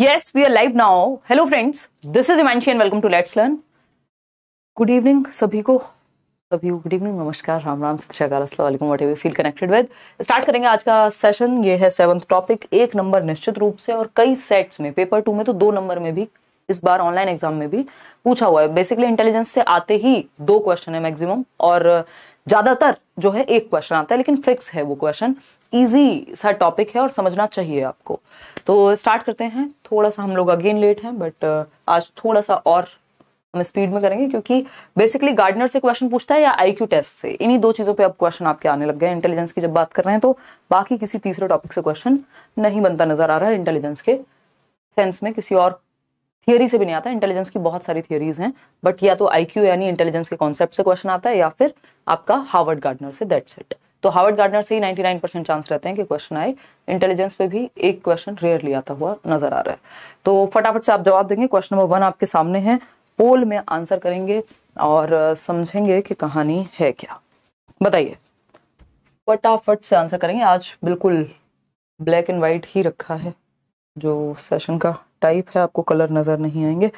Yes, we are live now. Hello friends, this is Imanshi and welcome to Let's Learn. Good evening सभी को। सभी को good evening नमस्कार राम राम सत श्रीकाल अस्सलाम whatever feel connected with start करेंगे आज का सेशन ये है सेवंथ टॉपिक एक नंबर निश्चित रूप से और कई सेट्स में पेपर टू में तो दो नंबर में भी इस बार ऑनलाइन एग्ज़ाम में भी पूछा हुआ है। बेसिकली इंटेलिजेंस से आते ही दो क्वेश्चन है मैक्सिमम और ज़्यादातर जो है एक क्वेश्चन आता है लेकिन फिक्स है वो क्वेश्चन इजी सा टॉपिक है और समझना चाहिए आपको। तो स्टार्ट करते हैं। थोड़ा सा हम लोग अगेन लेट हैं बट uh, आज थोड़ा सा और हम स्पीड में करेंगे क्योंकि बेसिकली गार्डनर से क्वेश्चन पूछता है या आईक्यू टेस्ट से? इन्हीं दो चीज़ों पे अब क्वेश्चन आपके आने लग गए इंटेलिजेंस की जब बात कर रहे हैं तो बाकी किसी तीसरे टॉपिक से क्वेश्चन नहीं बनता नज़र आ रहा है इंटेलिजेंस के सेंस में। किसी और थियरी से भी नहीं आता। इंटेलिजेंस की बहुत सारी थियरीज हैं बट या तो आईक्यू यानी इंटेलिजेंस के कॉन्सेप्ट से क्वेश्चन आता है या फिर आपका हार्वर्ड गार्डनर से दैट्स इट तो हार्वर्ड गार्डनर से ही 99 परसेंट चांस रहते हैं कि क्वेश्चन आए। इंटेलिजेंस पे भी एक क्वेश्चन रेयरली आता हुआ नज़र आ रहा है। तो फटाफट से आप जवाब देंगे। क्वेश्चन नंबर वन आपके सामने है। पोल में आंसर करेंगे और समझेंगे कि कहानी है क्या। बताइए। फटाफट से आंसर करेंगे। आज बिल्कुल ब्लैक एंड व्हाइट ही रखा है। जो सेशन का टाइप है, आपको कलर नज़र नहीं आएँगे।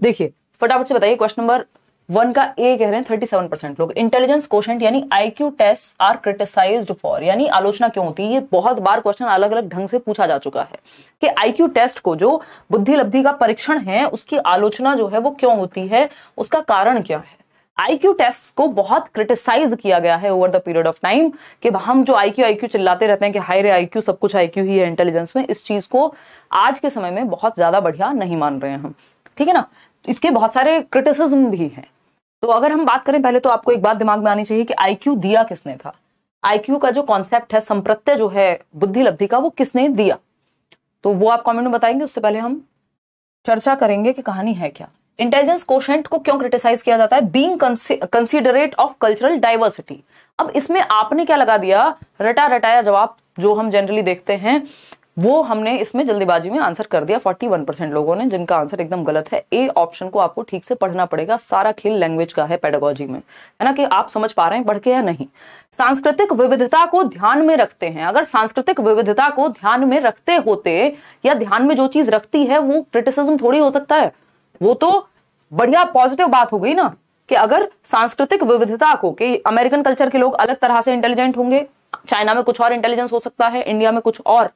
देखिए, फटाफट से बताइए। क्वेश्चन नंबर वन का ए कह रहे हैं थर्टी सेवन परसेंट लोग। इंटेलिजेंस क्वेश्चन यानी IQ test are criticised for यानी आलोचना क्यों होती है? ये बहुत बार क्वेश्चन अलग अलग ढंग से पूछा जा चुका है कि आईक्यू टेस्ट को जो बुद्धि लब्धि का परीक्षण है, उसकी आलोचना जो है, वो क्यों होती है? उसका कारण क्या है? आईक्यू टेस्ट को बहुत क्रिटिसाइज किया गया है over the period of time कि हम जो आईक्यू आईक्यू चिल्लाते रहते हैं कि हाई रे आईक्यू सब कुछ आईक्यू ही है इंटेलिजेंस में, इस चीज़ को आज के समय में बहुत ज़्यादा बढ़िया नहीं मान रहे हैं हम। ठीक है ना? इसके बहुत सारे क्रिटिसिज्म भी हैं। तो अगर हम बात करें, पहले तो आपको एक बात दिमाग में आनी चाहिए कि आईक्यू दिया किसने था? आईक्यू का जो कॉन्सेप्ट है संप्रत्य जो है बुद्धि लब्धि का, वो किसने दिया? तो वो आप कमेंट में बताएँगे, उससे पहले हम चर्चा करेंगे कि कहानी है क्या। इंटेलिजेंस कोशेंट को क्यों क्रिटिसाइज किया जाता है? Being considerate of cultural diversity अब इसमें आपने क्या लगा दिया? रटा रटाया जवाब जो हम जनरली देखते हैं। वो हमने इसमें जल्दीबाजी में आंसर कर दिया 41 परसेंट लोगों ने, जिनका आंसर एकदम गलत है। ए ऑप्शन को आपको ठीक से पढ़ना पड़ेगा। सारा खेल लैंग्वेज का है पेडागोजी में। है ना कि आप समझ पा रहे हैं पढ़ के या नहीं? सांस्कृतिक विविधता को ध्यान में रखते हैं। अगर सांस्कृतिक विविधता को ध्यान में रखते होते या ध्यान में जो चीज़ रखती है, वो क्रिटिसिज्म थोड़ी हो सकता है। वो तो बढ़िया पॉजिटिव बात हो गई ना कि अगर सांस्कृतिक विविधता को कि अमेरिकन कल्चर के लोग अलग तरह से इंटेलिजेंट होंगे चाइना में कुछ और इंटेलिजेंस हो सकता है इंडिया में कुछ और।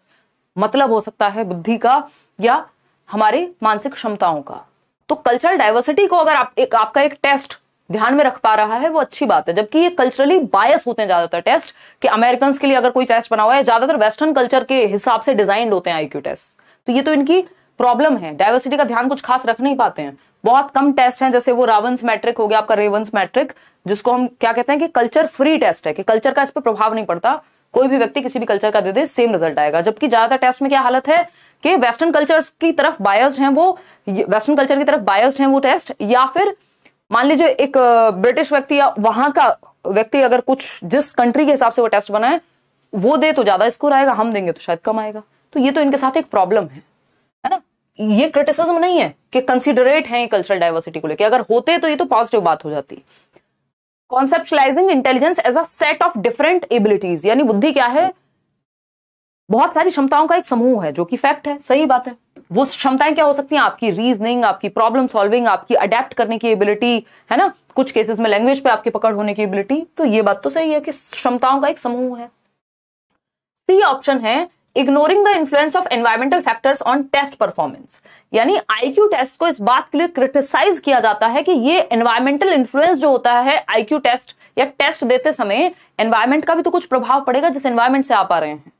मतलब हो सकता है बुद्धि का या हमारे मानसिक क्षमताओं का। तो कल्चरल डाइवर्सिटी को अगर आप एक, आपका एक टेस्ट ध्यान में रख पा रहा है, वो अच्छी बात है। जबकि ये कल्चरली बायस होते हैं ज़्यादातर टेस्ट कि अमेरिकन के लिए अगर कोई टेस्ट बना हुआ है, ज़्यादातर वेस्टर्न कल्चर के हिसाब से डिजाइंड होते हैं आईक्यू टेस्ट तो ये तो इनकी प्रॉब्लम है। डाइवर्सिटी का ध्यान कुछ खास रख नहीं पाते हैं। बहुत कम टेस्ट हैं, जैसे वो रावंस मैट्रिक हो गया, आपका रेवंस मैट्रिक जिसको हम क्या कहते हैं कि कल्चर फ्री टेस्ट है, कि कल्चर का इस पर प्रभाव नहीं पड़ता। कोई भी व्यक्ति किसी भी कल्चर का दे दे सेम रिज़ल्ट आएगा। जबकि ज़्यादातर टेस्ट में क्या हालत है कि वेस्टर्न कल्चर की तरफ़ बायस्ड हैं वो वेस्टर्न कल्चर की तरफ़ बायस्ड हैं वो टेस्ट या फिर मान लीजिए एक ब्रिटिश व्यक्ति या वहाँ का व्यक्ति अगर कुछ जिस कंट्री के हिसाब से वो टेस्ट बनाए, वो दे तो ज़्यादा स्कोर आएगा, हम देंगे तो शायद कम आएगा। तो ये तो इनके साथ एक प्रॉब्लम है है ना? ये क्रिटिसिज्म नहीं है कि कंसिडरेट है कल्चरल डाइवर्सिटी को लेकर अगर होते तो ये तो पॉजिटिव बात हो जाती। Conceptualising intelligence as a set of different abilities यानी बुद्धि क्या है? बहुत सारी क्षमताओं का एक समूह है, जो कि फैक्ट है, सही बात है। वो क्षमताएँ क्या हो सकती हैं? आपकी रीजनिंग आपकी प्रॉब्लम सॉल्विंग आपकी अडेप्ट करने की एबिलिटी है ना? कुछ केसेस में लैंग्वेज पे आपकी पकड़ होने की एबिलिटी तो ये बात तो सही है कि क्षमताओं का एक समूह है। सी ऑप्शन है ignoring the influence of environmental factors on test performance यानी आईक्यू टेस्ट को इस बात के लिए क्रिटिसाइज किया जाता है कि ये एनवायरमेंटल इन्फ्लुएंस जो होता है आईक्यू टेस्ट या टेस्ट देते समय एनवायरमेंट का भी तो कुछ प्रभाव पड़ेगा जिस एनवायरमेंट से आप आ रहे हैं।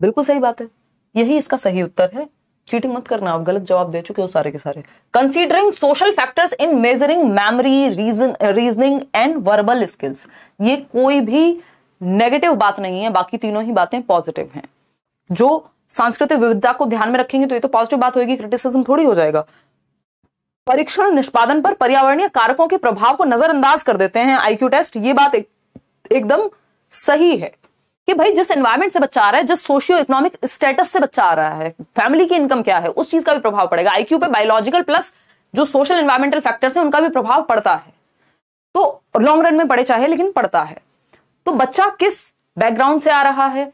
बिल्कुल सही बात है। यही इसका सही उत्तर है। चीटिंग मत करना, आप गलत जवाब दे चुके हो सारे के सारे। Considering social factors in measuring memory reason reasoning and verbal skills ये कोई भी नेगेटिव बात नहीं है बाकी तीनों ही बातें पॉजिटिव हैं। जो सांस्कृतिक विविधता को ध्यान में रखेंगे तो ये तो पॉजिटिव बात होगी क्रिटिसिज्म थोड़ी हो जाएगा। परीक्षण निष्पादन पर पर्यावरणीय कारकों के प्रभाव को नजरअंदाज कर देते हैं आईक्यू टेस्ट ये बात एक, एकदम सही है कि भाई जिस एनवायरमेंट से बच्चा आ रहा है जिस सोशियो इकोनॉमिक स्टेटस से बच्चा आ रहा है फैमिली की इनकम क्या है उस चीज़ का भी प्रभाव पड़ेगा। आईक्यू पे बायोलॉजिकल प्लस जो सोशल एनवायरमेंटल फैक्टर्स है उनका भी प्रभाव पड़ता है। तो लॉन्ग रन में पड़े चाहे लेकिन पड़ता है। तो बच्चा किस बैकग्राउंड से आ रहा है?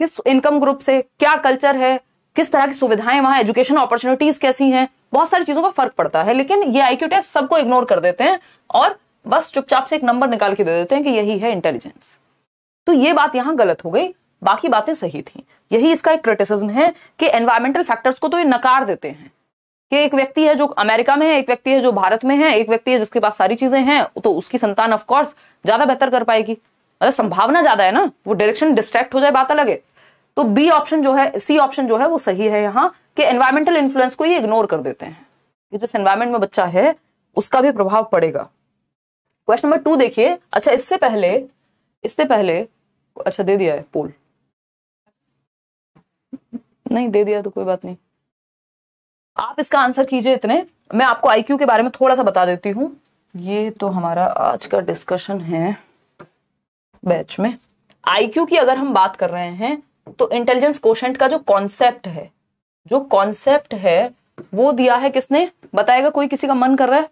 किस इनकम ग्रुप से? क्या कल्चर है? किस तरह की सुविधाएँ वहाँ एजुकेशन अपॉर्चुनिटीज़ कैसी हैं? बहुत सारी चीज़ों का फ़र्क पड़ता है, लेकिन ये आईक्यू टेस्ट सबको इग्नोर कर देते हैं और बस चुपचाप से एक नंबर निकाल के दे देते हैं कि यही है इंटेलिजेंस तो ये बात यहाँ गलत हो गई, बाकी बातें सही थी। यही इसका एक क्रिटिसिज्म है कि एनवायरमेंटल फैक्टर्स को तो ये नकार देते हैं कि एक व्यक्ति है जो अमेरिका में है, एक व्यक्ति है जो भारत में है, एक व्यक्ति है जिसके पास सारी चीज़ें हैं तो उसकी संतान ऑफकोर्स ज़्यादा बेहतर कर पाएगी। मतलब संभावना ज़्यादा है ना, वो डायरेक्शन डिस्ट्रैक्ट हो जाए बात अलग है। तो बी ऑप्शन जो है सी ऑप्शन जो है, वो सही है यहाँ कि एनवायरमेंटल इन्फ्लुएंस को ये इग्नोर कर देते हैं। कि जिस एनवायरमेंट में बच्चा है, उसका भी प्रभाव पड़ेगा। क्वेश्चन नंबर टू देखिए। अच्छा इससे पहले इससे पहले अच्छा दे दिया है पोल नहीं, दे दिया तो कोई बात नहीं। आप इसका आंसर कीजिए इतने। मैं आपको आईक्यू के बारे में थोड़ा सा बता देती हूँ। ये तो हमारा आज का डिस्कशन है। बैच में। आईक्यू की अगर हम बात कर रहे हैं तो इंटेलिजेंस कोशेंट का जो कॉन्सेप्ट है, जो कॉन्सेप्ट है, वो दिया है किसने? बताएगा कोई किसी का मन कर रहा है?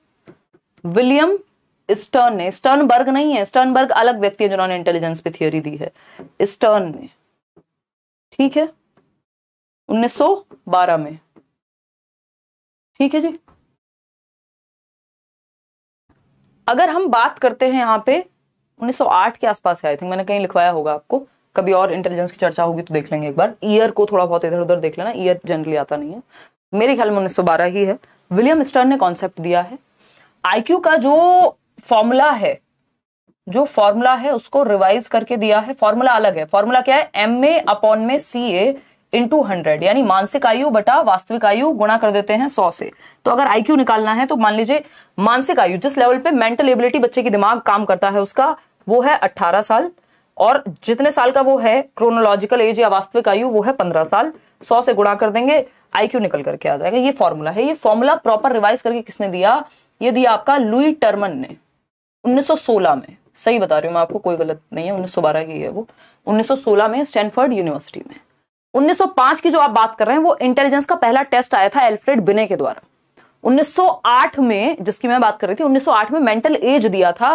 विलियम स्टर्न ने। स्टर्नबर्ग नहीं है। स्टर्नबर्ग अलग व्यक्ति है जिन्होंने इंटेलिजेंस पे थियोरी दी है। स्टर्न ने। ठीक है? 1912 में। ठीक है जी? अगर हम बात करते हैं यहाँ पे 1908 के आसपास है आई थिंक मैंने कहीं लिखवाया होगा आपको। कभी और इंटेलिजेंस की चर्चा होगी तो देख लेंगे एक बार। ईयर को थोड़ा बहुत इधर उधर देख लेना ईयर जनरली आता नहीं है। मेरे ख्याल में उन्नीस ही है। विलियम स्टर्न ने कॉन्सेप्ट दिया है। आईक्यू का जो फॉर्मूला है, जो फॉर्मूला है, उसको रिवाइज करके दिया है। फॉर्मूला अलग है। फॉर्मूला क्या है? एम ए अपॉन में सी ए इंटू हंड्रेड यानी मानसिक आयु बटा वास्तविक आयु गुणा कर देते हैं सौ से। तो अगर आईक्यू निकालना है तो मान लीजिए, मानसिक आयु, जिस लेवल पे मेंटल एबिलिटी बच्चे की दिमाग काम करता है, उसका वो है अट्ठारह साल, और जितने साल का वो है क्रोनोलॉजिकल एज या वास्तविक आयु, वो है पंद्रह साल। सौ से गुणा कर देंगे आईक्यू निकल करके आ जाएगा। ये फॉर्मूला है। ये फॉर्मूला प्रॉपर रिवाइज करके किसने दिया? ये दिया आपका लुई टर्मन ने। 1916 में। सही बता रही हूँ मैं आपको, कोई गलत नहीं है। 1912 की है वो। 1916 में स्टैनफोर्ड यूनिवर्सिटी में। 1905 की जो आप बात कर रहे हैं, वो इंटेलिजेंस का पहला टेस्ट आया था एल्फ्रेड बिने के द्वारा। 1908 में, जिसकी मैं बात कर रही थी 1908 में मेंटल एज दिया था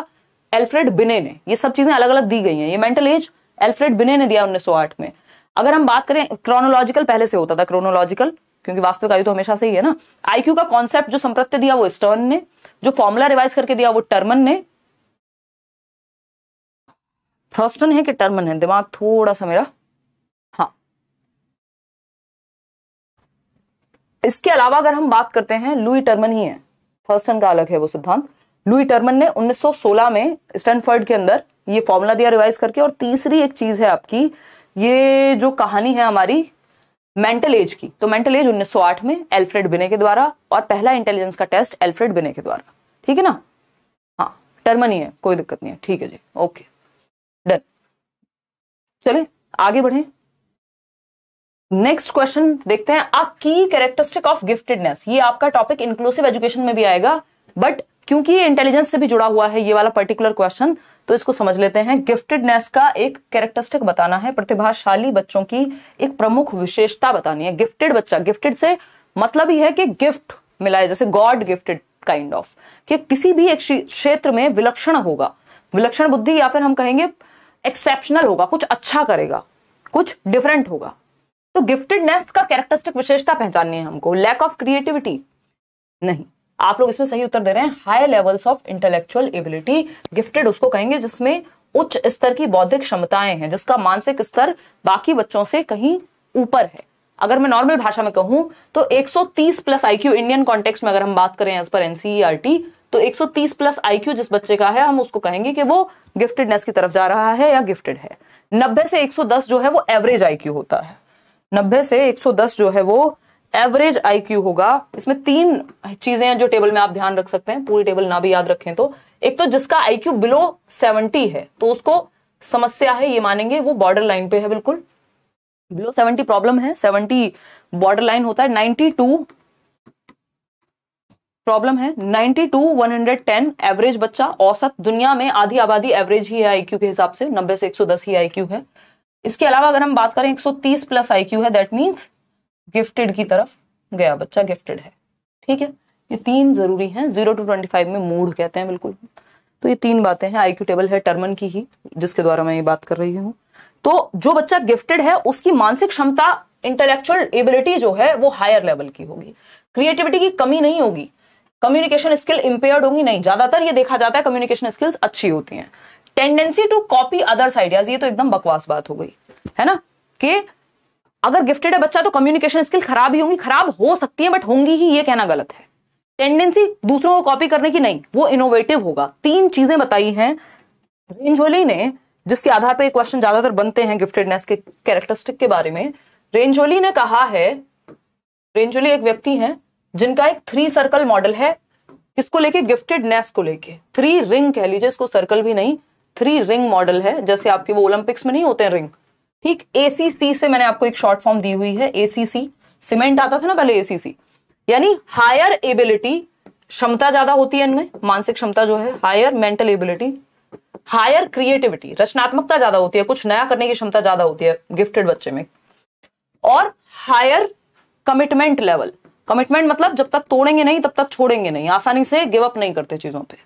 एल्फ्रेड बिने ने, ये सब चीज़ें अलग अलग दी गई हैं। ये मेंटल एज एल्फ्रेड बिने ने दिया 1908 में। अगर हम बात करें क्रोनोलॉजिकल पहले से होता था क्रोनोलॉजिकल क्योंकि वास्तविक आयु तो हमेशा से ही है ना। आईक्यू का कॉन्सेप्ट जो संप्रत्य दिया, वो स्टर्न ने। जो फॉर्मूला रिवाइज करके दिया, वो टर्मन ने। थर्स्टन है कि टर्मन है? दिमाग थोड़ा सा मेरा। हाँ। इसके अलावा अगर हम बात करते हैं लुई टर्मन ही है। थर्स्टन का अलग है वो सिद्धांत। लुई टर्मन ने 1916 में स्टैनफर्ड के अंदर ये फॉर्मूला दिया रिवाइज करके, और तीसरी एक चीज़ है आपकी, ये जो कहानी है हमारी मेंटल एज की। तो मेंटल एज 1908 में एल्फ्रेड बिने के द्वारा, और पहला इंटेलिजेंस का टेस्ट एल्फ्रेड बिने के द्वारा। ठीक है ना? हाँ टर्मन ही है, कोई दिक्कत नहीं है। ठीक है जी, ओके। डन। चले आगे बढ़े। नेक्स्ट क्वेश्चन देखते हैं। आ की कैरेक्टरिस्टिक ऑफ़ गिफ्टेडनेस ये आपका टॉपिक इंक्लूसिव एजुकेशन में भी आएगा बट क्योंकि ये इंटेलिजेंस से भी जुड़ा हुआ है ये वाला पर्टिकुलर क्वेश्चन तो इसको समझ लेते हैं। गिफ्टेडनेस का एक कैरेक्टरिस्टिक बताना है। प्रतिभाशाली बच्चों की एक प्रमुख विशेषता बतानी है। गिफ्टेड बच्चा गिफ्टेड से मतलब ही है कि गिफ्ट मिला है, जैसे गॉड गिफ्टेड काइंड ऑफ़ कि किसी भी एक क्षेत्र में विलक्षण होगा। विलक्षण बुद्धि या फिर हम कहेंगे एक्सेप्शनल होगा, कुछ अच्छा करेगा, कुछ डिफरेंट होगा। तो गिफ्टेडनेस का कैरेक्टरिस्टिक विशेषता पहचाननी है हमको। लैक ऑफ़ क्रिएटिविटी नहीं। आप लोग इसमें सही उत्तर दे रहे हैं। High levels of intellectual ability gifted उसको कहेंगे, जिसमें उच्च स्तर की बौद्धिक क्षमताएँ हैं, जिसका मानसिक स्तर बाकी बच्चों से कहीं ऊपर है। अगर मैं नॉर्मल भाषा में कहूँ तो 130 प्लस आईक्यू इंडियन कॉन्टेक्स्ट में अगर हम बात करें एज पर एनसीईआरटी तो 130 प्लस आईक्यू जिस बच्चे का है, हम उसको कहेंगे कि वो गिफ्टेडनेस की तरफ़ जा रहा है या गिफ्टेड है। 90 से 110 जो है, वो एवरेज आईक्यू होता है। 90 से 110 जो है, वो एवरेज आईक्यू होगा। इसमें तीन चीज़ें हैं जो टेबल में आप ध्यान रख सकते हैं। पूरी टेबल ना भी याद रखें तो। एक तो जिसका आईक्यू बिलो 70 है तो उसको समस्या है, ये मानेंगे, वो बॉर्डर लाइन पे है बिल्कुल। बिलो 70 प्रॉब्लम है 70 बॉर्डर लाइन होता है 92 प्रॉब्लम है 92 110 एवरेज बच्चा, औसत दुनिया में आधी आबादी एवरेज ही है आईक्यू के हिसाब से 90 से 110 ही आईक्यू है। इसके अलावा अगर हम बात करें 130 प्लस आईक्यू है दैट मींस गिफ्टेड की तरफ़ गया, बच्चा गिफ्टेड है। ठीक है? ये तीन ज़रूरी हैं। ज़ीरो टू ट्वेंटी फाइव में मूड कहते हैं बिल्कुल। तो ये तीन बातें हैं। आईक्यू टेबल है टर्मन की ही, जिसके द्वारा मैं ये बात कर रही हूँ। तो जो बच्चा गिफ्टेड है, उसकी मानसिक क्षमता इंटेलेक्चुअल एबिलिटी जो है, वो हायर लेवल की होगी। क्रिएटिविटी की कमी नहीं होगी। कम्युनिकेशन स्किल इंपेयर्ड होंगी नहीं। ज़्यादातर ये देखा जाता है कम्युनिकेशन स्किल्स अच्छी होती हैं। Tendency to copy others ideas ये तो एकदम बकवास बात हो गई। है ना? कि अगर गिफ्टेड है बच्चा तो कम्युनिकेशन स्किल खराब ही होंगी, खराब हो सकती है बट होंगी ही, ये कहना गलत है। टेंडेंसी दूसरों को कॉपी करने की नहीं, वो इनोवेटिव होगा। तीन चीज़ें बताई हैं। रेंजोली ने, जिसके आधार पर क्वेश्चन ज़्यादातर बनते हैं गिफ्टेडनेस के कैरेक्टरिस्टिक के बारे में रेंजोली ने कहा है रेंजोली एक व्यक्ति है, जिनका एक थ्री सर्कल मॉडल है, किसको लेके? गिफ्टेडनेस को लेके। थ्री रिंग कह लीजिए, इसको सर्कल भी नहीं थ्री रिंग मॉडल है, जैसे आपके वो ओलंपिक्स में नहीं होते हैं रिंग ठीक एसीसी से मैंने आपको एक शॉर्ट फॉर्म दी हुई है एसीसी सीमेंट आता था ना पहले एसीसी यानी हायर एबिलिटी क्षमता ज़्यादा होती है इनमें, मानसिक क्षमता जो है higher mental ability higher creativity रचनात्मकता ज़्यादा होती है, कुछ नया करने की क्षमता ज़्यादा होती है गिफ्टेड बच्चे में। और हायर कमिटमेंट लेवल कमिटमेंट मतलब जब तक तोड़ेंगे नहीं, तब तक छोड़ेंगे नहीं, आसानी से गिव अप नहीं करते चीज़ों पे।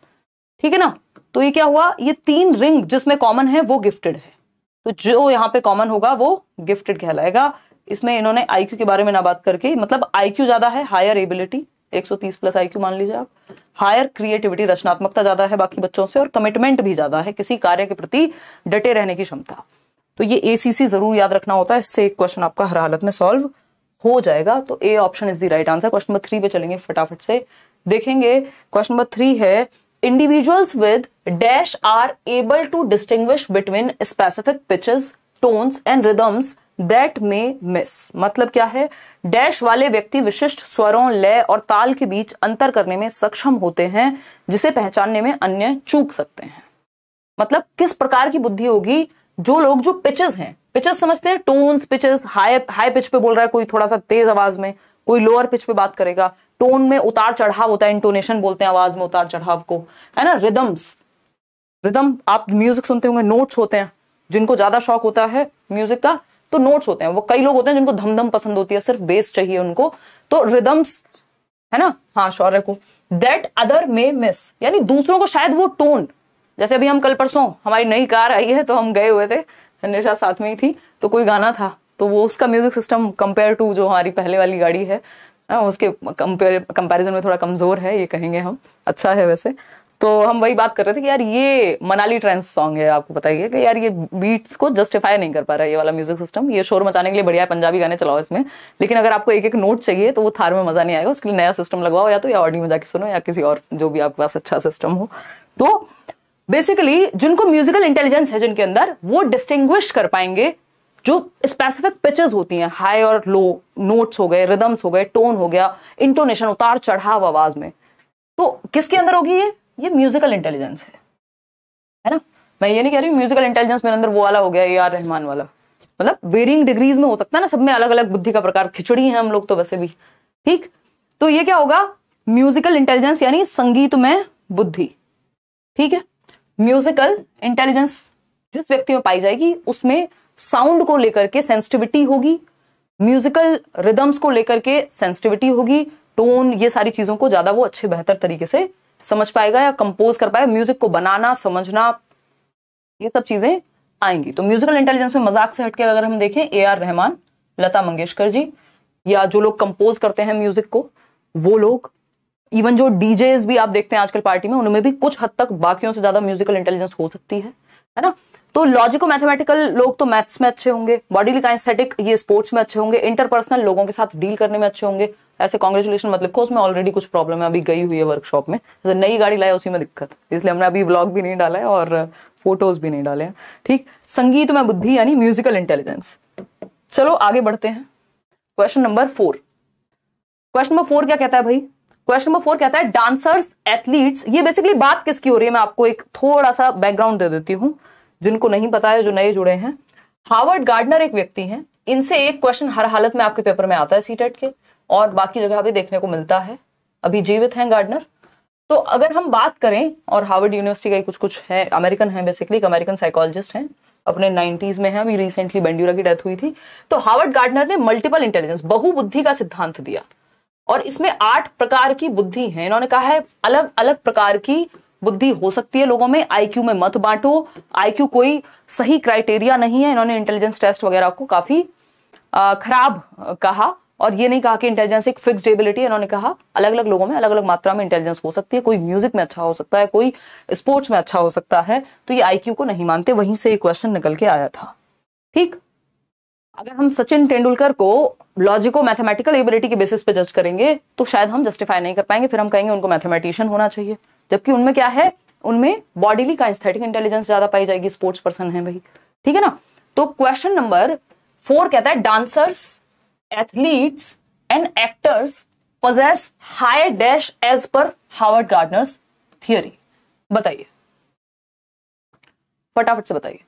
ठीक है ना? तो ये क्या हुआ? ये तीन रिंग जिसमें कॉमन है, वो गिफ्टेड है। तो जो यहाँ पे कॉमन होगा वो गिफ्टेड कहलाएगा। इसमें इन्होंने आईक्यू के बारे में ना बात करके मतलब आईक्यू ज़्यादा है हायर एबिलिटी 130 प्लस आईक्यू मान लीजिए आप। हायर क्रिएटिविटी रचनात्मकता ज़्यादा है बाकी बच्चों से और कमिटमेंट भी ज़्यादा है, किसी कार्य के प्रति डटे रहने की क्षमता। तो ये एसीसी ज़रूर याद रखना होता है, इससे एक क्वेश्चन आपका हर हालत में सॉल्व हो जाएगा। तो A option is the right answer question number three पे चलेंगे फटाफट से। देखेंगे क्वेश्चन नंबर थ्री है individuals with dash are able to distinguish between specific pitches tones and rhythms that may miss मतलब क्या है? डैश वाले व्यक्ति विशिष्ट स्वरों, लय और ताल के बीच अंतर करने में सक्षम होते हैं, जिसे पहचानने में अन्य चूक सकते हैं। मतलब किस प्रकार की बुद्धि होगी जो लोग जो पिचेस हैं? पिचेस समझते हैं tones pitches high high pitch पे बोल रहा है, कोई थोड़ा सा तेज आवाज़ में, कोई लोअर पिच पे बात करेगा टोन में उतार चढ़ाव होता है इंटोनेशन बोलते हैं, आवाज़ में उतार चढ़ाव को। है ना? रिदम्स रिदम आप म्यूज़िक सुनते होंगे नोट्स होते हैं। जिनको ज़्यादा शौक होता है म्यूज़िक का तो नोट्स होते हैं। वो कई लोग होते हैं जिनको धमधम पसंद होती है, सिर्फ़ बेस चाहिए उनको। तो रिदम्स है ना? हाँ शौर्य को। दैट अदर मे मिस यानी दूसरों को शायद वो टोन जैसे अभी हम कल परसों, हमारी नई कार आई है तो हम गए हुए थे। निशा साथ में ही थी तो कोई गाना था। तो वो उसका म्यूज़िक सिस्टम कंपेयर टू जो हमारी पहले वाली गाड़ी है। उसके कंपेयर कंपैरिजन में थोड़ा कमज़ोर है, ये कहेंगे हम। अच्छा है वैसे। तो हम वही बात कर रहे थे कि यार, ये मनाली ट्रेंस सॉन्ग है, आपको बताइए कि यार, ये बीट्स को जस्टिफाई नहीं कर पा रहा है, ये वाला म्यूज़िक सिस्टम ये शोर मचाने के लिए बढ़िया है पंजाबी गाने चलाओ इसमें। लेकिन अगर आपको एक एक नोट चाहिए तो वो थार में मज़ा नहीं आएगा, उसके लिए नया सिस्टम लगवाओ, या तो या ऑडियो में जाके सुनो, या किसी और, जो भी आपके पास अच्छा सिस्टम हो। तो बेसिकली जिनको म्यूजिकल इंटेलिजेंस है जिनके अंदर, वो डिस्टिंग्विश कर पाएँगे जो स्पेसिफिक पिचेस होती हैं हाई और लो नोट्स हो गए रिदम्स हो गए टोन हो गया इंटोनेशन उतार चढ़ाव आवाज़ में। तो किसके अंदर होगी ये? ये म्यूजिकल इंटेलिजेंस है। है ना? मैं ये नहीं कह रही म्यूजिकल इंटेलिजेंस मेरे अंदर वो वाला हो गया, ए आर रहमान वाला। मतलब वेरिंग डिग्रीज में हो सकता है ना, सब में अलग अलग बुद्धि का प्रकार, खिचड़ी है हम लोग तो वैसे भी। ठीक? तो ये क्या होगा? म्यूजिकल इंटेलिजेंस यानी संगीत में बुद्धि। ठीक है? म्यूजिकल इंटेलिजेंस जिस व्यक्ति में पाई जाएगी, उसमें साउंड को लेकर के सेंसिटिविटी होगी, म्यूजिकल रिदम्स को लेकर के सेंसिटिविटी होगी, टोन, ये सारी चीज़ों को ज़्यादा वो अच्छे बेहतर तरीके से समझ पाएगा या कंपोज कर पाएगा, म्यूज़िक को बनाना, समझना, ये सब चीज़ें आएँगी। तो म्यूजिकल इंटेलिजेंस में मज़ाक से हटके अगर हम देखें ए आर रहमान, लता मंगेशकर जी, या जो लोग कंपोज करते हैं म्यूज़िक को, वो लोग, इवन जो डीजेस भी आप देखते हैं आजकल पार्टी में, उनमें भी कुछ हद तक बाकियों से ज़्यादा म्यूजिकल इंटेलिजेंस हो सकती है। है ना? तो लॉजिको मैथमेटिकल लोग तो मैथ्स में अच्छे होंगे बॉडी काइंस्थेटिक ये स्पोर्ट्स में अच्छे होंगे इंटरपर्सनल लोगों के साथ डील करने में अच्छे होंगे। ऐसे कॉन्ग्रेचुलेशन मत लिखो। उसमें ऑलरेडी कुछ प्रॉब्लम है, अभी गई हुई है वर्कशॉप में। तो नई गाड़ी लाया, उसी में दिक्कत। इसलिए हमने अभी ब्लॉग भी नहीं डाला है और फ़ोटोज़ भी नहीं डाले हैं। ठीक? संगीत में बुद्धि यानी म्यूजिकल इंटेलिजेंस चलो, आगे बढ़ते हैं। Question number four question number four क्या कहता है भाई? क्वेश्चन नंबर फोर कहता है डांसर्स एथलीट्स ये बेसिकली बात किसकी हो रही है? मैं आपको एक थोड़ा सा बैकग्राउंड दे देती हूँ, जिनको नहीं पता है, जो नए जुड़े हैं। हावर्ड गार्डनर एक व्यक्ति हैं। इनसे एक क्वेश्चन हर हालत में आपके पेपर में आता है सीटेट के, और बाकी जगह भी देखने को मिलता है। अभी जीवित हैं गार्डनर तो अगर हम बात करें, और हार्वर्ड यूनिवर्सिटी का कुछ कुछ है अमेरिकन है बेसिकली अमेरिकन साइकोलॉजिस्ट हैं। अपने नाइनटीज में है, अभी रिसेंटली बेंड्यूरा की डेथ हुई थी। तो हार्वर्ड गार्डनर ने मल्टीपल इंटेलिजेंस बहुबुद्धि का सिद्धांत दिया। और इसमें आठ प्रकार की बुद्धि है। इन्होंने कहा है, अलग अलग प्रकार की बुद्धि हो सकती है लोगों में। आईक्यू में मत बांटो। आईक्यू कोई सही क्राइटेरिया नहीं है। इन्होंने इंटेलिजेंस टेस्ट वगैरह को काफ़ी खराब कहा। और ये नहीं कहा कि इंटेलिजेंस एक फिक्स एबिलिटी है। इन्होंने कहा अलग अलग लोगों में अलग अलग मात्रा में इंटेलिजेंस हो सकती है। कोई म्यूज़िक में अच्छा हो सकता है, कोई स्पोर्ट्स में अच्छा हो सकता है। तो ये आईक्यू को नहीं मानते। वहीं से एक क्वेश्चन निकल के आया था। ठीक? अगर हम सचिन तेंदुलकर को लॉजिको मैथमेटिकल एबिलिटी के बेसिस पे जज करेंगे तो शायद हम जस्टिफाई नहीं कर पाएँगे, फिर हम कहेंगे उनको मैथमेटिशियन होना चाहिए। जबकि उनमें क्या है? उनमें बॉडीली का इंटेलिजेंस ज़्यादा पाई जाएगी स्पोर्ट्स पर्सन है भाई। ठीक है ना? तो क्वेश्चन नंबर फोर कहता है dancers athletes and actors possess high dash as per Howard Gardner's theory बताइए। फटाफट से बताइए।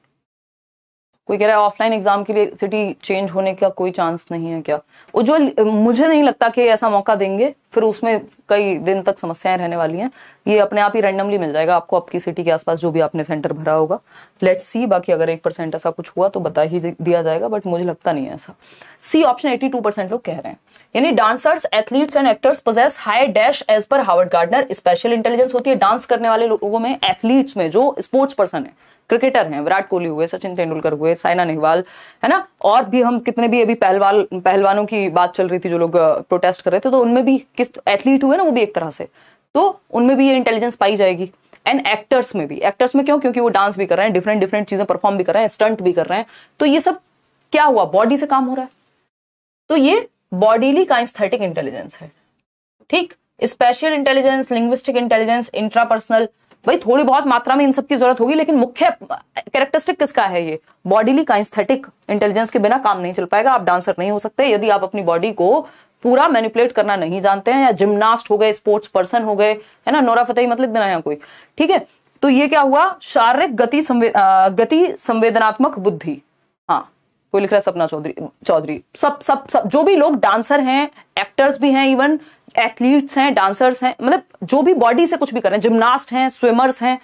कोई कह रहा है ऑफलाइन एग्ज़ाम के लिए सिटी चेंज होने का कोई चांस नहीं है क्या? वो जो मुझे नहीं लगता कि ऐसा मौका देंगे, फिर उसमें कई दिन तक समस्याएँ रहने वाली हैं। ये अपने आप ही रैंडमली मिल जाएगा आपको आपकी सिटी के आसपास जो भी आपने सेंटर भरा होगा। लेट्स सी बाकी अगर एक परसेंट ऐसा कुछ हुआ तो बता ही दिया जाएगा बट मुझे लगता नहीं है ऐसा। C option eighty two percent लोग कह रहे हैं। यानी dancers athletes and actors possess high dash as per Howard Gardner spatial intelligence होती है डांस करने वाले लोगों में एथलीट्स में जो स्पोर्ट्स पर्सन है। क्रिकेटर हैं, विराट कोहली हुए, सचिन तेंदुलकर हुए, साइना नेहवाल, है ना? और भी हम कितने भी अभी पहलवान, पहलवानों की बात चल रही थी जो लोग प्रोटेस्ट कर रहे थे तो उनमें भी किस एथलीट हुए ना, वो भी एक तरह से। तो उनमें भी ये इंटेलिजेंस पाई जाएगी। एंड एक्टर्स में भी। एक्टर्स में क्यों? क्योंकि वो डांस भी कर रहे हैं डिफरेंट डिफरेंट चीज़ें परफॉर्म भी कर रहे हैं स्टंट भी कर रहे हैं। तो ये सब क्या हुआ? बॉडी से काम हो रहा है। तो ये बॉडीली का इंटेलिजेंस है। ठीक? Spatial intelligence linguistic intelligence intrapersonal भाई, थोड़ी बहुत मात्रा में इन सब की ज़रूरत होगी, लेकिन मुख्य कैरेक्टरिस्टिक किसका है ये? बॉडीली काइस्थेटिक इंटेलिजेंस के बिना काम नहीं चल पाएगा, आप डांसर नहीं हो सकते। यदि आप अपनी बॉडी को पूरा मैनिपुलेट करना नहीं जानते हैं, या जिमनास्ट हो गए स्पोर्ट्स पर्सन हो गए, है ना? नोरा फतेही मतलब बिना यहाँ कोई। ठीक है? तो ये क्या हुआ? शारीरिक गति गति संवेदनात्मक बुद्धि। हाँ कोई लिख रहा है सपना चौधरी चौधरी। सब सब सब, जो भी लोग डांसर हैं एक्टर्स भी हैं इवन एथलीट्स हैं डांसर्स हैं मतलब जो भी बॉडी से कुछ भी कर रहे हैं जिमनास्ट हैं स्विमर्स हैं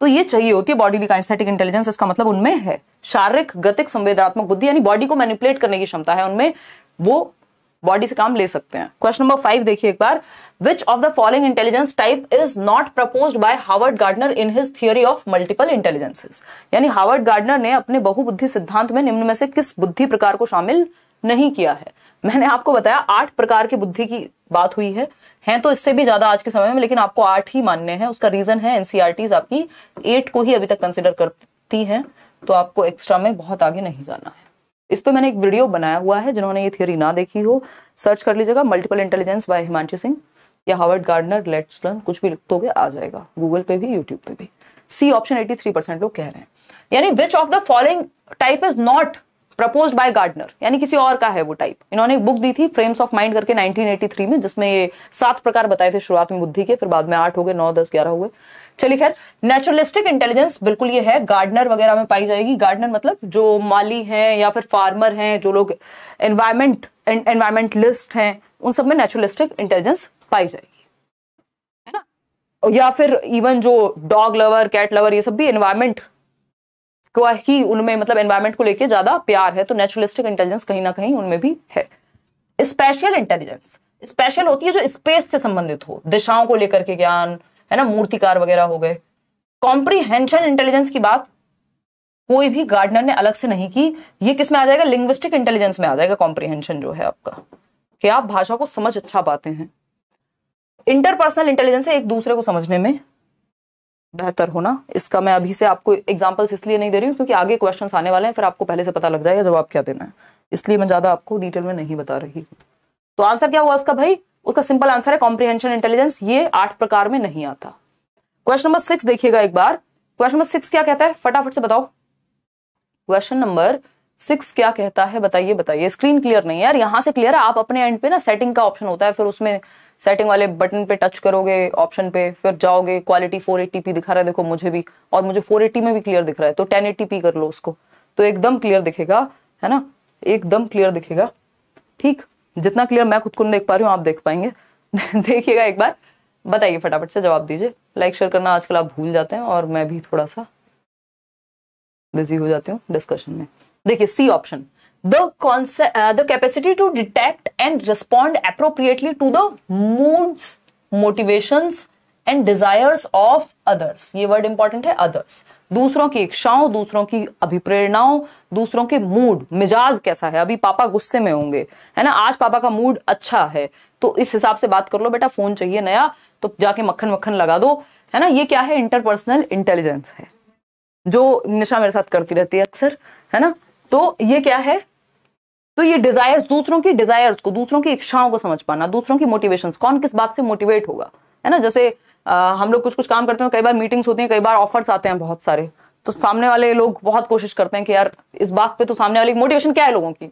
तो ये चाहिए होती है बॉडी का एस्थेटिक इंटेलिजेंस इसका मतलब उनमें है। शारीरिक, गतिक, संवेदनात्मक बुद्धि, यानी बॉडी को मैनिपुलेट करने की क्षमता है, उनमें वो बॉडी से काम ले सकते हैं। क्वेश्चन नंबर फाइव देखिए एक बार। Which of the following intelligence type is not propose by Harvard Gardner in his theory of multiple intelligences यानी हार्वर्ड गार्डनर ने अपने बहुबुद्धि सिद्धांत में निम्न में से किस बुद्धि प्रकार को शामिल नहीं किया है? मैंने आपको बताया, आठ प्रकार की बुद्धि की बात हुई है। हैं तो इससे भी ज़्यादा आज के समय में, लेकिन आपको आठ ही मानने हैं। उसका रीजन है एनसीआरटी e आपकी एट को ही अभी तक कंसिडर करती हैं। तो आपको एक्स्ट्रा में बहुत आगे नहीं जाना है। इस पर मैंने एक वीडियो बनाया हुआ है, जिन्होंने ये थियोरी ना देखी हो। सर्च कर लीजिएगा multiple intelligence by Himanshu Singh या हावर्ड गार्डनर लेट्स लर्न कुछ भी लिखोगे आ जाएगा। गूगल पे भी यूट्यूब पे भी। सी ऑप्शन 83 परसेंट लोग कह रहे हैं। यानी which of the following type is not propose by Gardner यानी किसी और का है वो टाइप इन्होंने एक बुक दी थी फ्रेम्स ऑफ़ माइंड करके 1983 में, जिसमें ये सात प्रकार बताए थे शुरुआत में बुद्धि के, फिर बाद में आठ हो गए, नौ, दस, ग्यारह हुए। चलिए खैर नेचुरलिस्टिक इंटेलिजेंस बिल्कुल ये है। गार्डनर वगैरह में पाई जाएगी। गार्डनर मतलब जो माली हैं या फिर फार्मर हैं, जो लोग एनवायरमेंट एनवायरमेंटलिस्ट हैं, उन सब में नेचुरलिस्टिक इंटेलिजेंस पाई जाएगी। है या फिर इवन जो डॉग लवर कैट लवर ये सब भी एनवायरमेंट को ही उनमें मतलब एनवायरमेंट को लेके ज़्यादा प्यार है तो नेचुरलिस्टिक इंटेलिजेंस कहीं ना कहीं उनमें भी है। स्पेशल इंटेलिजेंस स्पेशल होती है जो स्पेस से संबंधित हो, दिशाओं को लेकर के ज्ञान, है ना, मूर्तिकार वगैरह हो गए। कॉम्प्रीहेंशन इंटेलिजेंस की बात कोई भी गार्डनर ने अलग से नहीं की, ये किसमें आ जाएगा? लिंग्विस्टिक इंटेलिजेंस में आ जाएगा कॉम्प्रीहेंशन जो है आपका, कि आप भाषा को समझ अच्छा पाते हैं। इंटरपर्सनल इंटेलिजेंस है एक दूसरे को समझने में बेहतर होना इसका मैं अभी से आपको एग्जाम्पल्स इसलिए नहीं दे रही हूँ क्योंकि आगे क्वेश्चन आने वाले हैं, फिर आपको पहले से पता लग जाएगा जवाब क्या देना है। इसलिए मैं ज़्यादा आपको डिटेल में नहीं बता रही तो आंसर क्या हुआ उसका भाई? उसका सिंपल आंसर है कॉम्प्रीहेंशन इंटेलिजेंस ये आठ प्रकार में नहीं आता। क्वेश्चन नंबर सिक्स देखिएगा एक बार। क्वेश्चन नंबर सिक्स क्या कहता है? फटाफट से बताओ। क्वेश्चन नंबर सिक्स क्या कहता है? बताइए बताइए। स्क्रीन क्लियर नहीं है यार, यहाँ से क्लियर है। आप अपने एंड पे ना सेटिंग का ऑप्शन होता है, फिर उसमें सेटिंग वाले बटन पे टच करोगे ऑप्शन पे, फिर जाओगे क्वालिटी 480p दिखा रहा है, देखो मुझे भी, और मुझे 480 में भी क्लियर दिख रहा है तो 1080p कर लो उसको। तो एकदम क्लियर दिखेगा, है ना? एकदम क्लियर दिखेगा। ठीक? जितना क्लियर मैं खुद को नहीं देख पा रही हूँ, आप देख पाएँगे। देखिएगा एक बार, बताइए फटाफट से, जवाब दीजिए। लाइक शेयर करना आजकल आप भूल जाते हैं, और मैं भी थोड़ा सा बिज़ी हो जाती हूँ डिस्कशन में। देखिए C option the concept uh, the capacity to detect and respond appropriately to the moods motivations and desires of others. ये word important है others. दूसरों की इच्छाओं दूसरों की अभिप्रेरणाओं दूसरों के मूड मिजाज कैसा है? अभी पापा गुस्से में होंगे है ना? आज पापा का मूड अच्छा है तो इस हिसाब से बात कर लो बेटा फ़ोन चाहिए नया तो जाके मक्खन मक्खन लगा दो है ना? ये क्या है? इंटरपर्सनल इंटेलिजेंस है जो निशा मेरे साथ करती रहती है अक्सर है ना? तो ये क्या है? तो ये डिजायर्स दूसरों की डिजायर्स को दूसरों की इच्छाओं को समझ पाना दूसरों की मोटिवेशन कौन किस बात से मोटिवेट होगा? है ना? जैसे आ, हम लोग कुछ कुछ काम करते हैं कई बार मीटिंग्स होती हैं कई बार ऑफर्स आते हैं बहुत सारे। तो सामने वाले लोग बहुत कोशिश करते हैं कि यार इस बात पे तो सामने वाले मोटिवेशन क्या है लोगों की?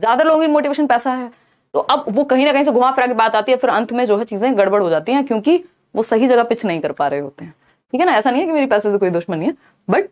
ज़्यादा लोगों की मोटिवेशन पैसा है। तो अब वो कहीं ना कहीं से घुमा फिरा की बात आती है फिर अंत में जो है चीज़ें गड़बड़ हो जाती हैं क्योंकि वो सही जगह पिच नहीं कर पा रहे होते हैं। ठीक है ना? ऐसा नहीं है कि मेरी पैसे से कोई दुश्मनी है बट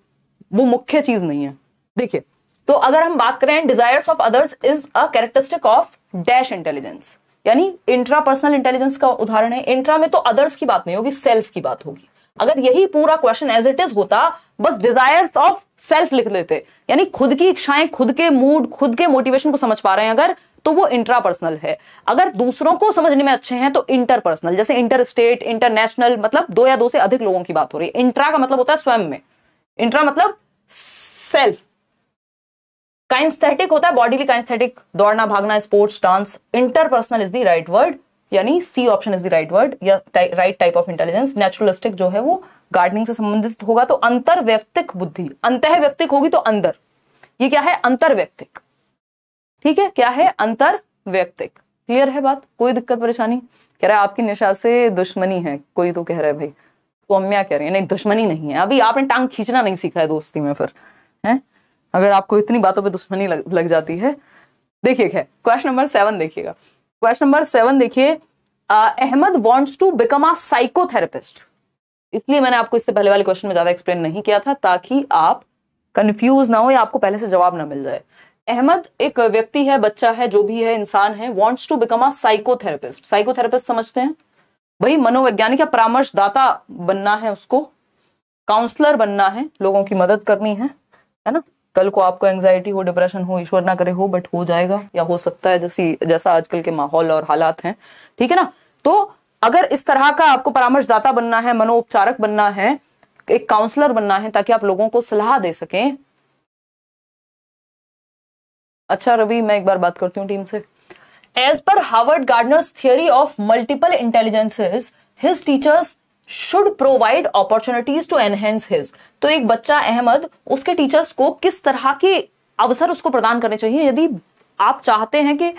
वो मुख्य चीज़ नहीं है। देखिए तो अगर हम बात करें desires of others is a characteristic of dash intelligence यानी इंट्रा पर्सनल इंटेलिजेंस का उदाहरण है। इंट्रा में तो अदर्स की बात नहीं होगी सेल्फ की बात होगी। अगर यही पूरा क्वेश्चन एज इट इज़ होता, बस डिजायर्स ऑफ़ सेल्फ लिख लेते। यानी खुद की इच्छाएँ, खुद के मूड खुद के मोटिवेशन को समझ पा रहे हैं अगर तो वो इंट्रा पर्सनल है। अगर दूसरों को समझने में अच्छे हैं तो इंटर पर्सनल जैसे इंटर स्टेट इंटरनेशनल मतलब दो या दो से अधिक लोगों की बात हो रही है। इंट्रा का मतलब होता है स्वयं में। इंट्रा मतलब सेल्फ काइंस्थेटिक होता है बॉडीली काइंस्थेटिक दौड़ना, भागना sports dance interpersonal is the right word यानी C option is the right word या right type of intelligence naturalistic जो है वो गार्डनिंग से संबंधित होगा तो अंतर व्यक्तिक बुद्धि अंत व्यक्तिक होगी तो अंदर। ये क्या है? अंतर व्यक्तिक ठीक है? क्या है? अंतर व्यक्तिक क्लियर है बात? कोई दिक्कत, परेशानी? कह रहा है, आपकी निशा से दुश्मनी है। कोई तो कह रहा है, भाई। सौम्या कह रही है, नहीं, दुश्मनी नहीं है। अभी आपने टांग खींचना नहीं सीखा है दोस्ती में फिर, है? अगर आपको इतनी बातों पे दुश्मनी लग, लग जाती है देखिए क्या क्वेश्चन नंबर सेवन देखिएगा। क्वेश्चन नंबर सेवन देखिए Ahmed wants to become a psychotherapist इसलिए मैंने आपको इससे पहले वाले क्वेश्चन में ज़्यादा एक्सप्लेन नहीं किया था ताकि आप कंफ्यूज ना हो या आपको पहले से जवाब ना मिल जाए। अहमद एक व्यक्ति है बच्चा है जो भी है इंसान है wants to become a psychotherapist psychotherapist समझते हैं? भाई मनोवैज्ञानिक या परामर्शदाता बनना है उसको काउंसलर बनना है लोगों की मदद करनी है है ना? कल को आपको एंग्जाइटी हो डिप्रेशन हो, ईश्वर ना करे हो बट हो जाएगा या हो सकता है जैसी, जैसा आजकल के माहौल और हालात हैं। ठीक है ना? तो अगर इस तरह का आपको परामर्शदाता बनना है, मनोपचारक बनना है, एक काउंसलर बनना है, ताकि आप लोगों को सलाह दे सकें। अच्छा रवि, मैं एक बार बात करती हूँ टीम से। As per Harvard Gardner's theory of multiple intelligences his teachers should provide opportunities to enhance his तो एक बच्चा अहमद, उसके टीचर्स को किस तरह के अवसर उसको प्रदान करने चाहिए? यदि आप चाहते हैं कि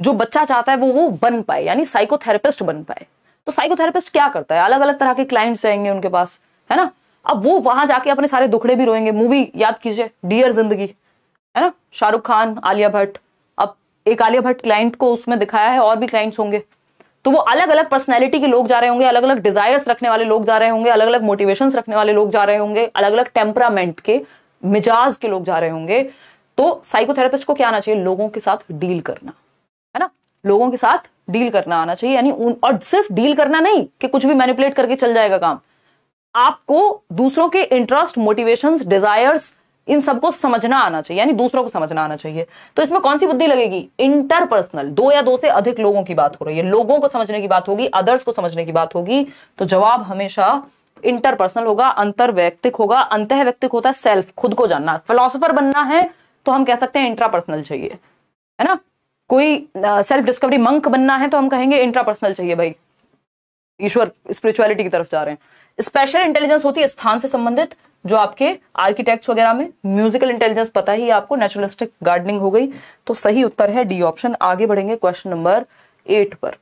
जो बच्चा चाहता है वो वो बन पाए, यानी साइकोथेरेपिस्ट बन पाए तो साइकोथेरेपिस्ट क्या करता है? अलग अलग तरह के क्लाइंट्स जाएँगे उनके पास, है ना? अब वो वहाँ जाके अपने सारे दुखड़े भी रोएँगे। मूवी याद कीजिए डियर ज़िंदगी है ना? शाहरुख खान, आलिया भट्ट। अब एक आलिया भट्ट क्लाइंट को उसमें दिखाया है, और भी क्लाइंट्स होंगे। तो वो अलग अलग पर्सनैलिटी के लोग जा रहे होंगे अलग अलग डिजायर्स रखने वाले लोग जा रहे होंगे अलग अलग मोटिवेशन रखने वाले लोग जा रहे होंगे अलग अलग टेम्परामेंट के, मिजाज के लोग जा रहे होंगे। तो साइकोथेरेपिस्ट को क्या आना चाहिए? लोगों के साथ डील करना, है ना? लोगों के साथ डील करना आना चाहिए, यानी और सिर्फ़ डील करना नहीं कि कुछ भी मैनिपुलेट करके चल जाएगा काम। आपको दूसरों के इंटरेस्ट मोटिवेशंस डिजायर्स इन सबको समझना आना चाहिए, यानी दूसरों को समझना आना चाहिए। तो इसमें कौन सी बुद्धि लगेगी? इंटरपर्सनल, दो या दो से अधिक लोगों की बात हो रही है। लोगों को समझने की बात होगी अदर्स को समझने की बात होगी। तो जवाब हमेशा इंटरपर्सनल होगा अंतर व्यक्तिक होगा अंत व्यक्तिक होता है सेल्फ खुद को जानना। फिलोसफर बनना है तो हम कह सकते हैं इंट्रापर्सनल चाहिए, है ना? कोई सेल्फ डिस्कवरी मंक बनना है तो हम कहेंगे इंट्रापर्सनल चाहिए भाई। ईश्वर स्पिरिचुअलिटी की तरफ़ जा रहे हैं। स्पेशल इंटेलिजेंस होती है स्थान से संबंधित, जो आपके आर्किटेक्ट्स वगैरह में म्यूजिकल इंटेलिजेंस पता ही आपको नेचुरलिस्टिक गार्डनिंग हो गई। तो सही उत्तर है डी ऑप्शन आगे बढ़ेंगे क्वेश्चन नंबर एट पर।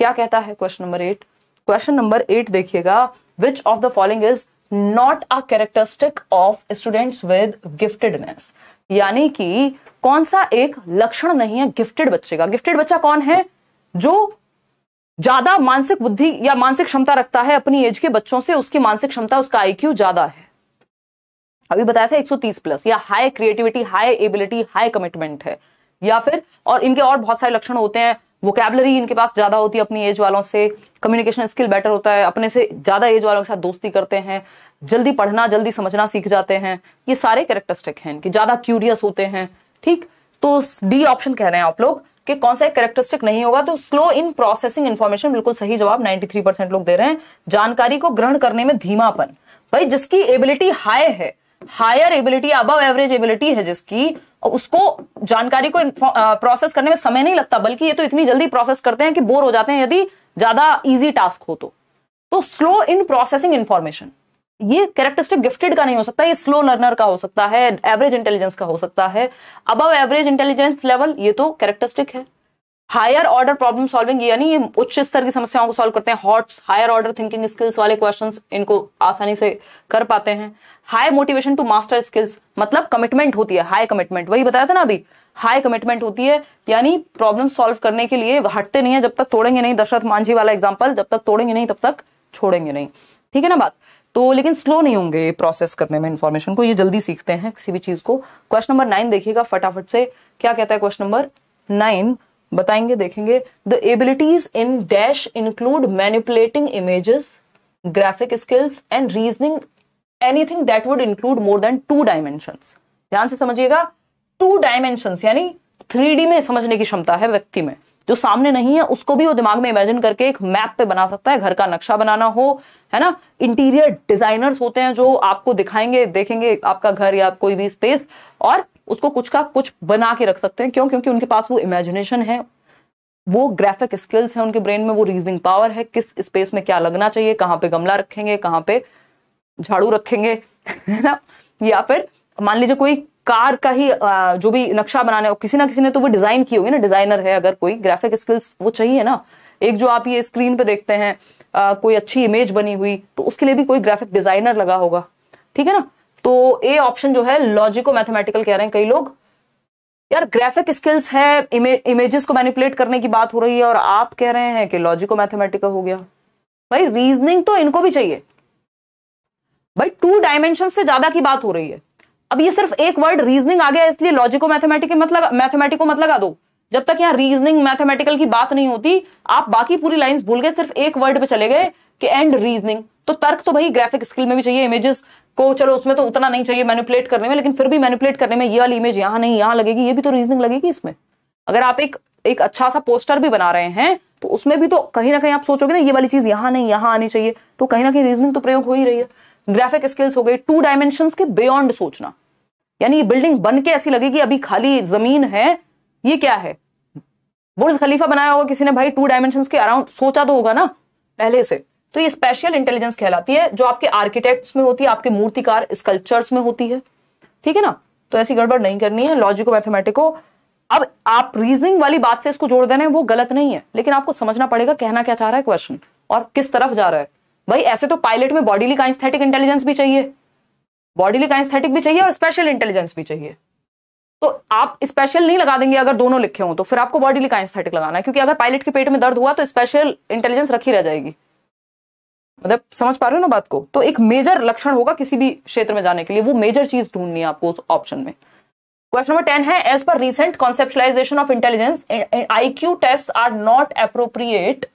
क्या कहता है question number eight question number eight देखिएगा। Which of the following is not a characteristic of students with giftedness यानी कि कौन सा एक लक्षण नहीं है गिफ्टेड बच्चे का। गिफ्टेड बच्चा कौन है? जो ज़्यादा मानसिक बुद्धि या मानसिक क्षमता रखता है अपनी एज के बच्चों से, उसकी मानसिक क्षमता, उसका आईक्यू ज़्यादा है। अभी बताया था 130 प्लस या high creativity high ability high commitment है। या फिर, और इनके और बहुत सारे लक्षण होते हैं। वोकेबलरी इनके पास ज़्यादा होती है अपनी एज वालों से। कम्युनिकेशन स्किल बेटर होता है। अपने से ज़्यादा एज वालों के साथ दोस्ती करते हैं। जल्दी पढ़ना, जल्दी समझना सीख जाते हैं। ये सारे कैरेक्टरिस्टिक हैं इनके। ज़्यादा क्यूरियस होते हैं। ठीक? तो डी ऑप्शन कह रहे हैं आप लोग। कि कौन सा कैरेक्टरिस्टिक नहीं होगा तो स्लो इन प्रोसेसिंग इन्फॉर्मेशन बिल्कुल सही जवाब 93 परसेंट लोग दे रहे हैं। जानकारी को ग्रहण करने में धीमापन। भाई, जिसकी एबिलिटी हाई है higher ability above average ability है जिसकी, और उसको जानकारी को प्रोसेस करने में समय नहीं लगता, बल्कि ये तो इतनी जल्दी प्रोसेस करते हैं कि बोर हो जाते हैं यदि ज़्यादा इजी टास्क हो तो। तो स्लो इन प्रोसेसिंग इंफॉर्मेशन ये कैरेक्टरिस्टिक गिफ्टेड का नहीं हो सकता, ये स्लो लर्नर का हो सकता है एवरेज इंटेलिजेंस का हो सकता है। अबव एवरेज इंटेलिजेंस लेवल ये तो कैरेक्टरिस्टिक है। हायर ऑर्डर प्रॉब्लम सॉल्विंग यानी ये उच्च स्तर की समस्याओं को सॉल्व करते हैं HOTS higher order thinking skills वाले क्वेश्चंस इनको आसानी से कर पाते हैं। High motivation to master skills मतलब कमिटमेंट होती है हाई कमिटमेंट वही बताया था ना अभी हाई कमिटमेंट होती है, यानी प्रॉब्लम सॉल्व करने के लिए हटते नहीं है, जब तक तोड़ेंगे नहीं, दशरथ मांझी वाला एग्ज़ाम्पल जब तक तोड़ेंगे नहीं, तब तक छोड़ेंगे नहीं। ठीक है ना बात? तो लेकिन स्लो नहीं होंगे प्रोसेस करने में इंफॉर्मेशन को, ये जल्दी सीखते हैं किसी भी चीज़ को। क्वेश्चन नंबर नाइन देखिएगा फटाफट से। क्या कहता है क्वेश्चन नंबर नाइन बताएँगे, देखेंगे। The abilities in dash include manipulating images graphic skills and reasoning anything that would include more than two dimension ध्यान से समझिएगा टू डायमेंशन यानी थ्री में समझने की क्षमता है व्यक्ति में। जो सामने नहीं है, उसको भी वो दिमाग में इमेजिन करके एक मैप पे बना सकता है, घर का नक्शा बनाना हो, है ना? इंटीरियर डिजाइनर्स होते हैं जो आपको दिखाएँगे, देखेंगे आपका घर या कोई भी स्पेस और उसको कुछ का कुछ बना के रख सकते हैं। क्यों? क्योंकि उनके पास वो इमेजिनेशन है, वो ग्राफिक स्किल्स है उनके ब्रेन में, वो रीजनिंग पावर है, किस स्पेस में क्या लगना चाहिए, कहाँ पे गमला रखेंगे, कहाँ पे झाड़ू रखेंगे, है ना? या फिर मान लीजिए कोई कार का ही जो भी नक्शा बनाने किसी ना किसी ने तो वो डिज़ाइन की होगी ना डिज़ाइनर है अगर कोई ग्राफिक स्किल्स वो चाहिए ना। एक जो आप ये स्क्रीन पे देखते हैं आ, कोई अच्छी इमेज बनी हुई तो उसके लिए भी कोई ग्राफिक डिज़ाइनर लगा होगा। ठीक है ना? तो ए ऑप्शन जो है लॉजिको मैथमेटिकल कह रहे हैं कई लोग। यार ग्राफिक स्किल्स है इमे, इमेजेस को मैनिपुलेट करने की बात हो रही है और आप कह रहे हैं कि लॉजिको मैथमेटिकल हो गया। भाई रीजनिंग तो इनको भी चाहिए। भाई टू डायमेंशन से ज़्यादा की बात हो रही है। अब ये सिर्फ़ एक वर्ड रीजनिंग आ गया, इसलिए लॉजिको मैथमेटिक मत लगा मैथमेटिको मत लगा दो। जब तक यहाँ रीजनिंग मैथमेटिकल की बात नहीं होती, आप बाकी पूरी लाइंस भूल गए, सिर्फ़ एक वर्ड पे चले गए कि एंड रीजनिंग तो तर्क तो भाई ग्राफिक स्किल में भी चाहिए इमेजेस को, चलो उसमें तो उतना नहीं चाहिए मैनिपुलेट करने में, लेकिन फिर भी मैनिपुलेट करने में ये वाली इमेज यहाँ नहीं, यहाँ लगेगी, ये भी तो रीजनिंग लगेगी इसमें। अगर आप एक एक अच्छा सा पोस्टर भी बना रहे हैं तो उसमें भी तो कहीं ना कहीं आप सोचोगे ना, ये वाली चीज़ यहाँ नहीं, यहाँ आनी चाहिए। तो कहीं ना कहीं रीजनिंग तो प्रयोग हो ही रही है। ग्राफिक स्किल्स हो गई टू डायमेंशन के बियॉन्ड सोचना। यानी बिल्डिंग बन के ऐसी लगेगी अभी खाली ज़मीन है, ये क्या है? बुर्ज खलीफा बनाया होगा किसी ने भाई टू डायमेंशन के अराउंड सोचा तो होगा ना, पहले से। तो ये स्पेशल इंटेलिजेंस कहलाती है, जो आपके आर्किटेक्ट्स में होती है, आपके मूर्तिकार स्कल्पचर्स में होती है। ठीक है ना? तो ऐसी गड़बड़ नहीं करनी है लॉजिको मैथमेटिको अब आप रीजनिंग वाली बात से इसको जोड़ देना है, वो गलत नहीं है। लेकिन आपको समझना पड़ेगा, कहना क्या चाह रहा है क्वेश्चन और किस तरफ़ जा रहा है। भाई, ऐसे तो पायलट में बॉडीली काइंस्थेटिक इंटेलिजेंस भी चाहिए। बॉडीली काइंस्थेटिक भी चाहिए और स्पेशल इंटेलिजेंस भी चाहिए। तो आप स्पेशल नहीं लगा देंगे अगर दोनों लिखे हो तो फिर आपको बॉडीली काइंस्थेटिक लगाना है, क्योंकि अगर पायलट के पेट में दर्द हुआ तो स्पेशल इंटेलिजेंस रखी रह जाएगी। मतलब समझ पा रहे हो ना बात को? तो एक मेजर लक्षण होगा किसी भी क्षेत्र में जाने के लिए, वो मेजर चीज़ ढूंढनी है आपको उस ऑप्शन में। क्वेश्चन नंबर टेन है as per recent conceptualisation of intelligence IQ test are not appropriate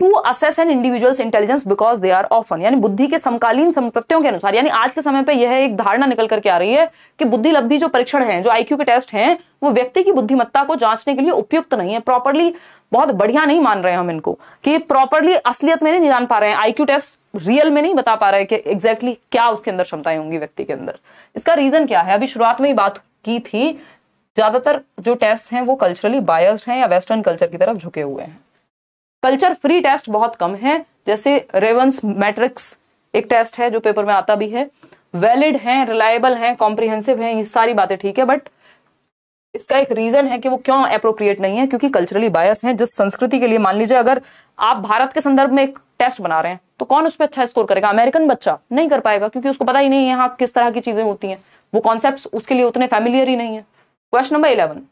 to assess an individuals intelligence because they are often यानी बुद्धि के समकालीन संप्रत्यों के अनुसार, यानी आज के समय पे यह एक धारणा निकल करके आ रही है कि बुद्धि लब्धि जो परीक्षण है, जो आईक्यू के टेस्ट हैं, वो व्यक्ति की बुद्धिमत्ता को जांचने के लिए उपयुक्त नहीं है प्रॉपरली बहुत बढ़िया नहीं मान रहे हैं हम इनको, कि प्रॉपरली असलियत में नहीं जान पा रहे हैं आईक्यू टेस्ट रियल में नहीं बता पा रहे कि एग्जैक्टली exactly क्या उसके अंदर क्षमताएँ होंगी व्यक्ति के अंदर। इसका रीजन क्या है? अभी शुरुआत में ही बात की थी, ज़्यादातर जो टेस्ट हैं वो कल्चरली बायस्ड हैं या वेस्टर्न कल्चर की तरफ़ झुके हुए हैं। कल्चर फ्री टेस्ट बहुत कम है। जैसे रेवंस मैट्रिक्स एक टेस्ट है जो पेपर में आता भी है। वैलिड है रिलायबल है कॉम्प्रिहेंसिव है, ये सारी बातें ठीक है बट इसका एक रीजन है कि वो क्यों अप्रोप्रिएट नहीं है, क्योंकि कल्चरली बायस है। जिस संस्कृति के लिए, मान लीजिए अगर आप भारत के संदर्भ में एक टेस्ट बना रहे हैं तो कौन उस पर अच्छा स्कोर करेगा? अमेरिकन बच्चा नहीं कर पाएगा, क्योंकि उसको पता ही नहीं है यहाँ किस तरह की चीज़ें होती हैं। वो कॉन्सेप्ट उसके लिए उतने फैमिलियर ही नहीं है। Question number eleven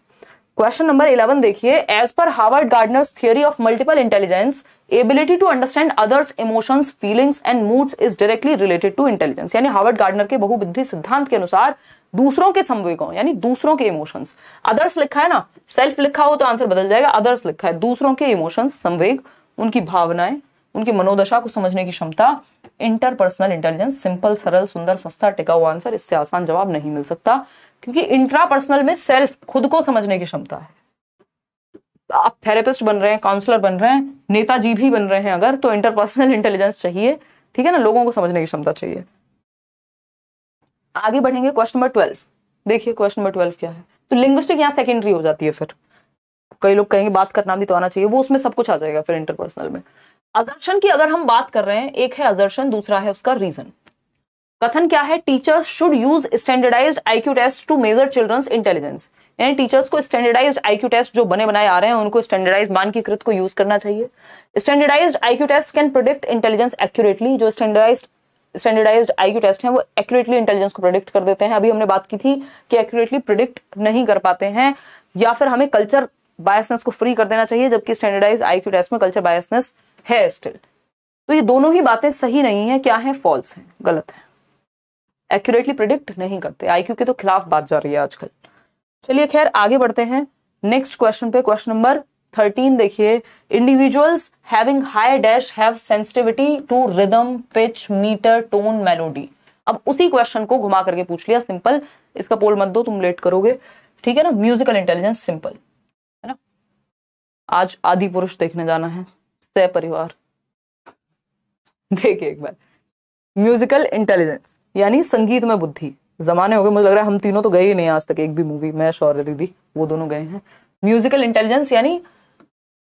question number eleven देखिए। As per Harvard Gardner's theory of multiple intelligence ability to understand others emotions feelings and moods is directly related to intelligence यानी हार्वर्ड गार्डनर के बहुबुद्धि सिद्धांत के अनुसार दूसरों के संवेगों, यानी दूसरों के इमोशंस अदर्स लिखा है ना? सेल्फ लिखा हो तो आंसर बदल जाएगा। अदर्स लिखा है। दूसरों के इमोशंस संवेग, उनकी भावनाएँ, उनकी मनोदशा को समझने की क्षमता इंटरपर्सनल इंटेलिजेंस सिंपल सरल, सुंदर, सस्ता टिकाऊ आंसर इससे आसान जवाब नहीं मिल सकता। क्योंकि इंट्रापर्सनल में सेल्फ खुद को समझने की क्षमता है। आप थेरेपिस्ट बन रहे हैं काउंसलर बन रहे हैं, नेताजी भी बन रहे हैं अगर तो इंटरपर्सनल इंटेलिजेंस चाहिए, ठीक है ना? लोगों को समझने की क्षमता चाहिए। आगे बढ़ेंगे क्वेश्चन नंबर ट्वेल्व देखिए क्वेश्चन नंबर ट्वेल्व क्या है। तो लिंग्विस्टिक यहाँ सेकेंडरी हो जाती है फिर। कई लोग कहेंगे, बात करना भी तो आना चाहिए। वो उसमें सब कुछ आ जाएगा फिर इंटरपर्सनल में। अजर्शन की अगर हम बात कर रहे हैं, एक है अजर्शन दूसरा है उसका रीजन कथन क्या है? Teachers should use standardized IQ test to measure children's intelligence यानी टीचर्स को स्टैंडर्डाइज्ड आईक्यू टेस्ट जो बने बनाए आ रहे हैं, उनको स्टैंडर्डाइज मानकीकृत को यूज़ करना चाहिए। Standardized IQ test can predict intelligence accurately जो स्टैंडर्डाइज्ड स्टैंडर्डाइज्ड आईक्यू टेस्ट हैं, वो एक्यूरेटली इंटेलिजेंस को प्रोडिक्ट कर देते हैं। अभी हमने बात की थी कि एक्यूरेटली प्रोडिक्ट नहीं कर पाते हैं, या फिर हमें कल्चर बायसनेस को फ्री कर देना चाहिए, जबकि स्टैंडर्डाइज आईक्यू टेस्ट में कल्चर बायसनेस है स्टिल तो ये दोनों ही बातें सही नहीं है, क्या है? फॉल्स है, गलत है। एक्यूरेटली प्रिडिक्ट नहीं करते। आईक्यू के तो खिलाफ बात जा रही है आजकल। चलिए खैर, आगे बढ़ते हैं। नेक्स्ट क्वेश्चन पे क्वेश्चन नंबर थर्टीन देखिए। Individuals having high dash have sensitivity to rhythm pitch metre tone melody अब उसी क्वेश्चन को घुमा करके पूछ लिया। सिंपल इसका पोल मत दो, तुम लेट करोगे। ठीक है ना? म्यूजिकल इंटेलिजेंस सिंपल है ना? आज आदि पुरुष देखने जाना है। सह परिवार। देखिए एक बार। म्यूजिकल इंटेलिजेंस यानी संगीत में बुद्धि। जमाने हो गए, मुझे लग रहा है हम तीनों तो गए ही नहीं आज तक, एक भी मूवी मैं शौर्य दीदी वो दोनों गए हैं। म्यूजिकल इंटेलिजेंस यानी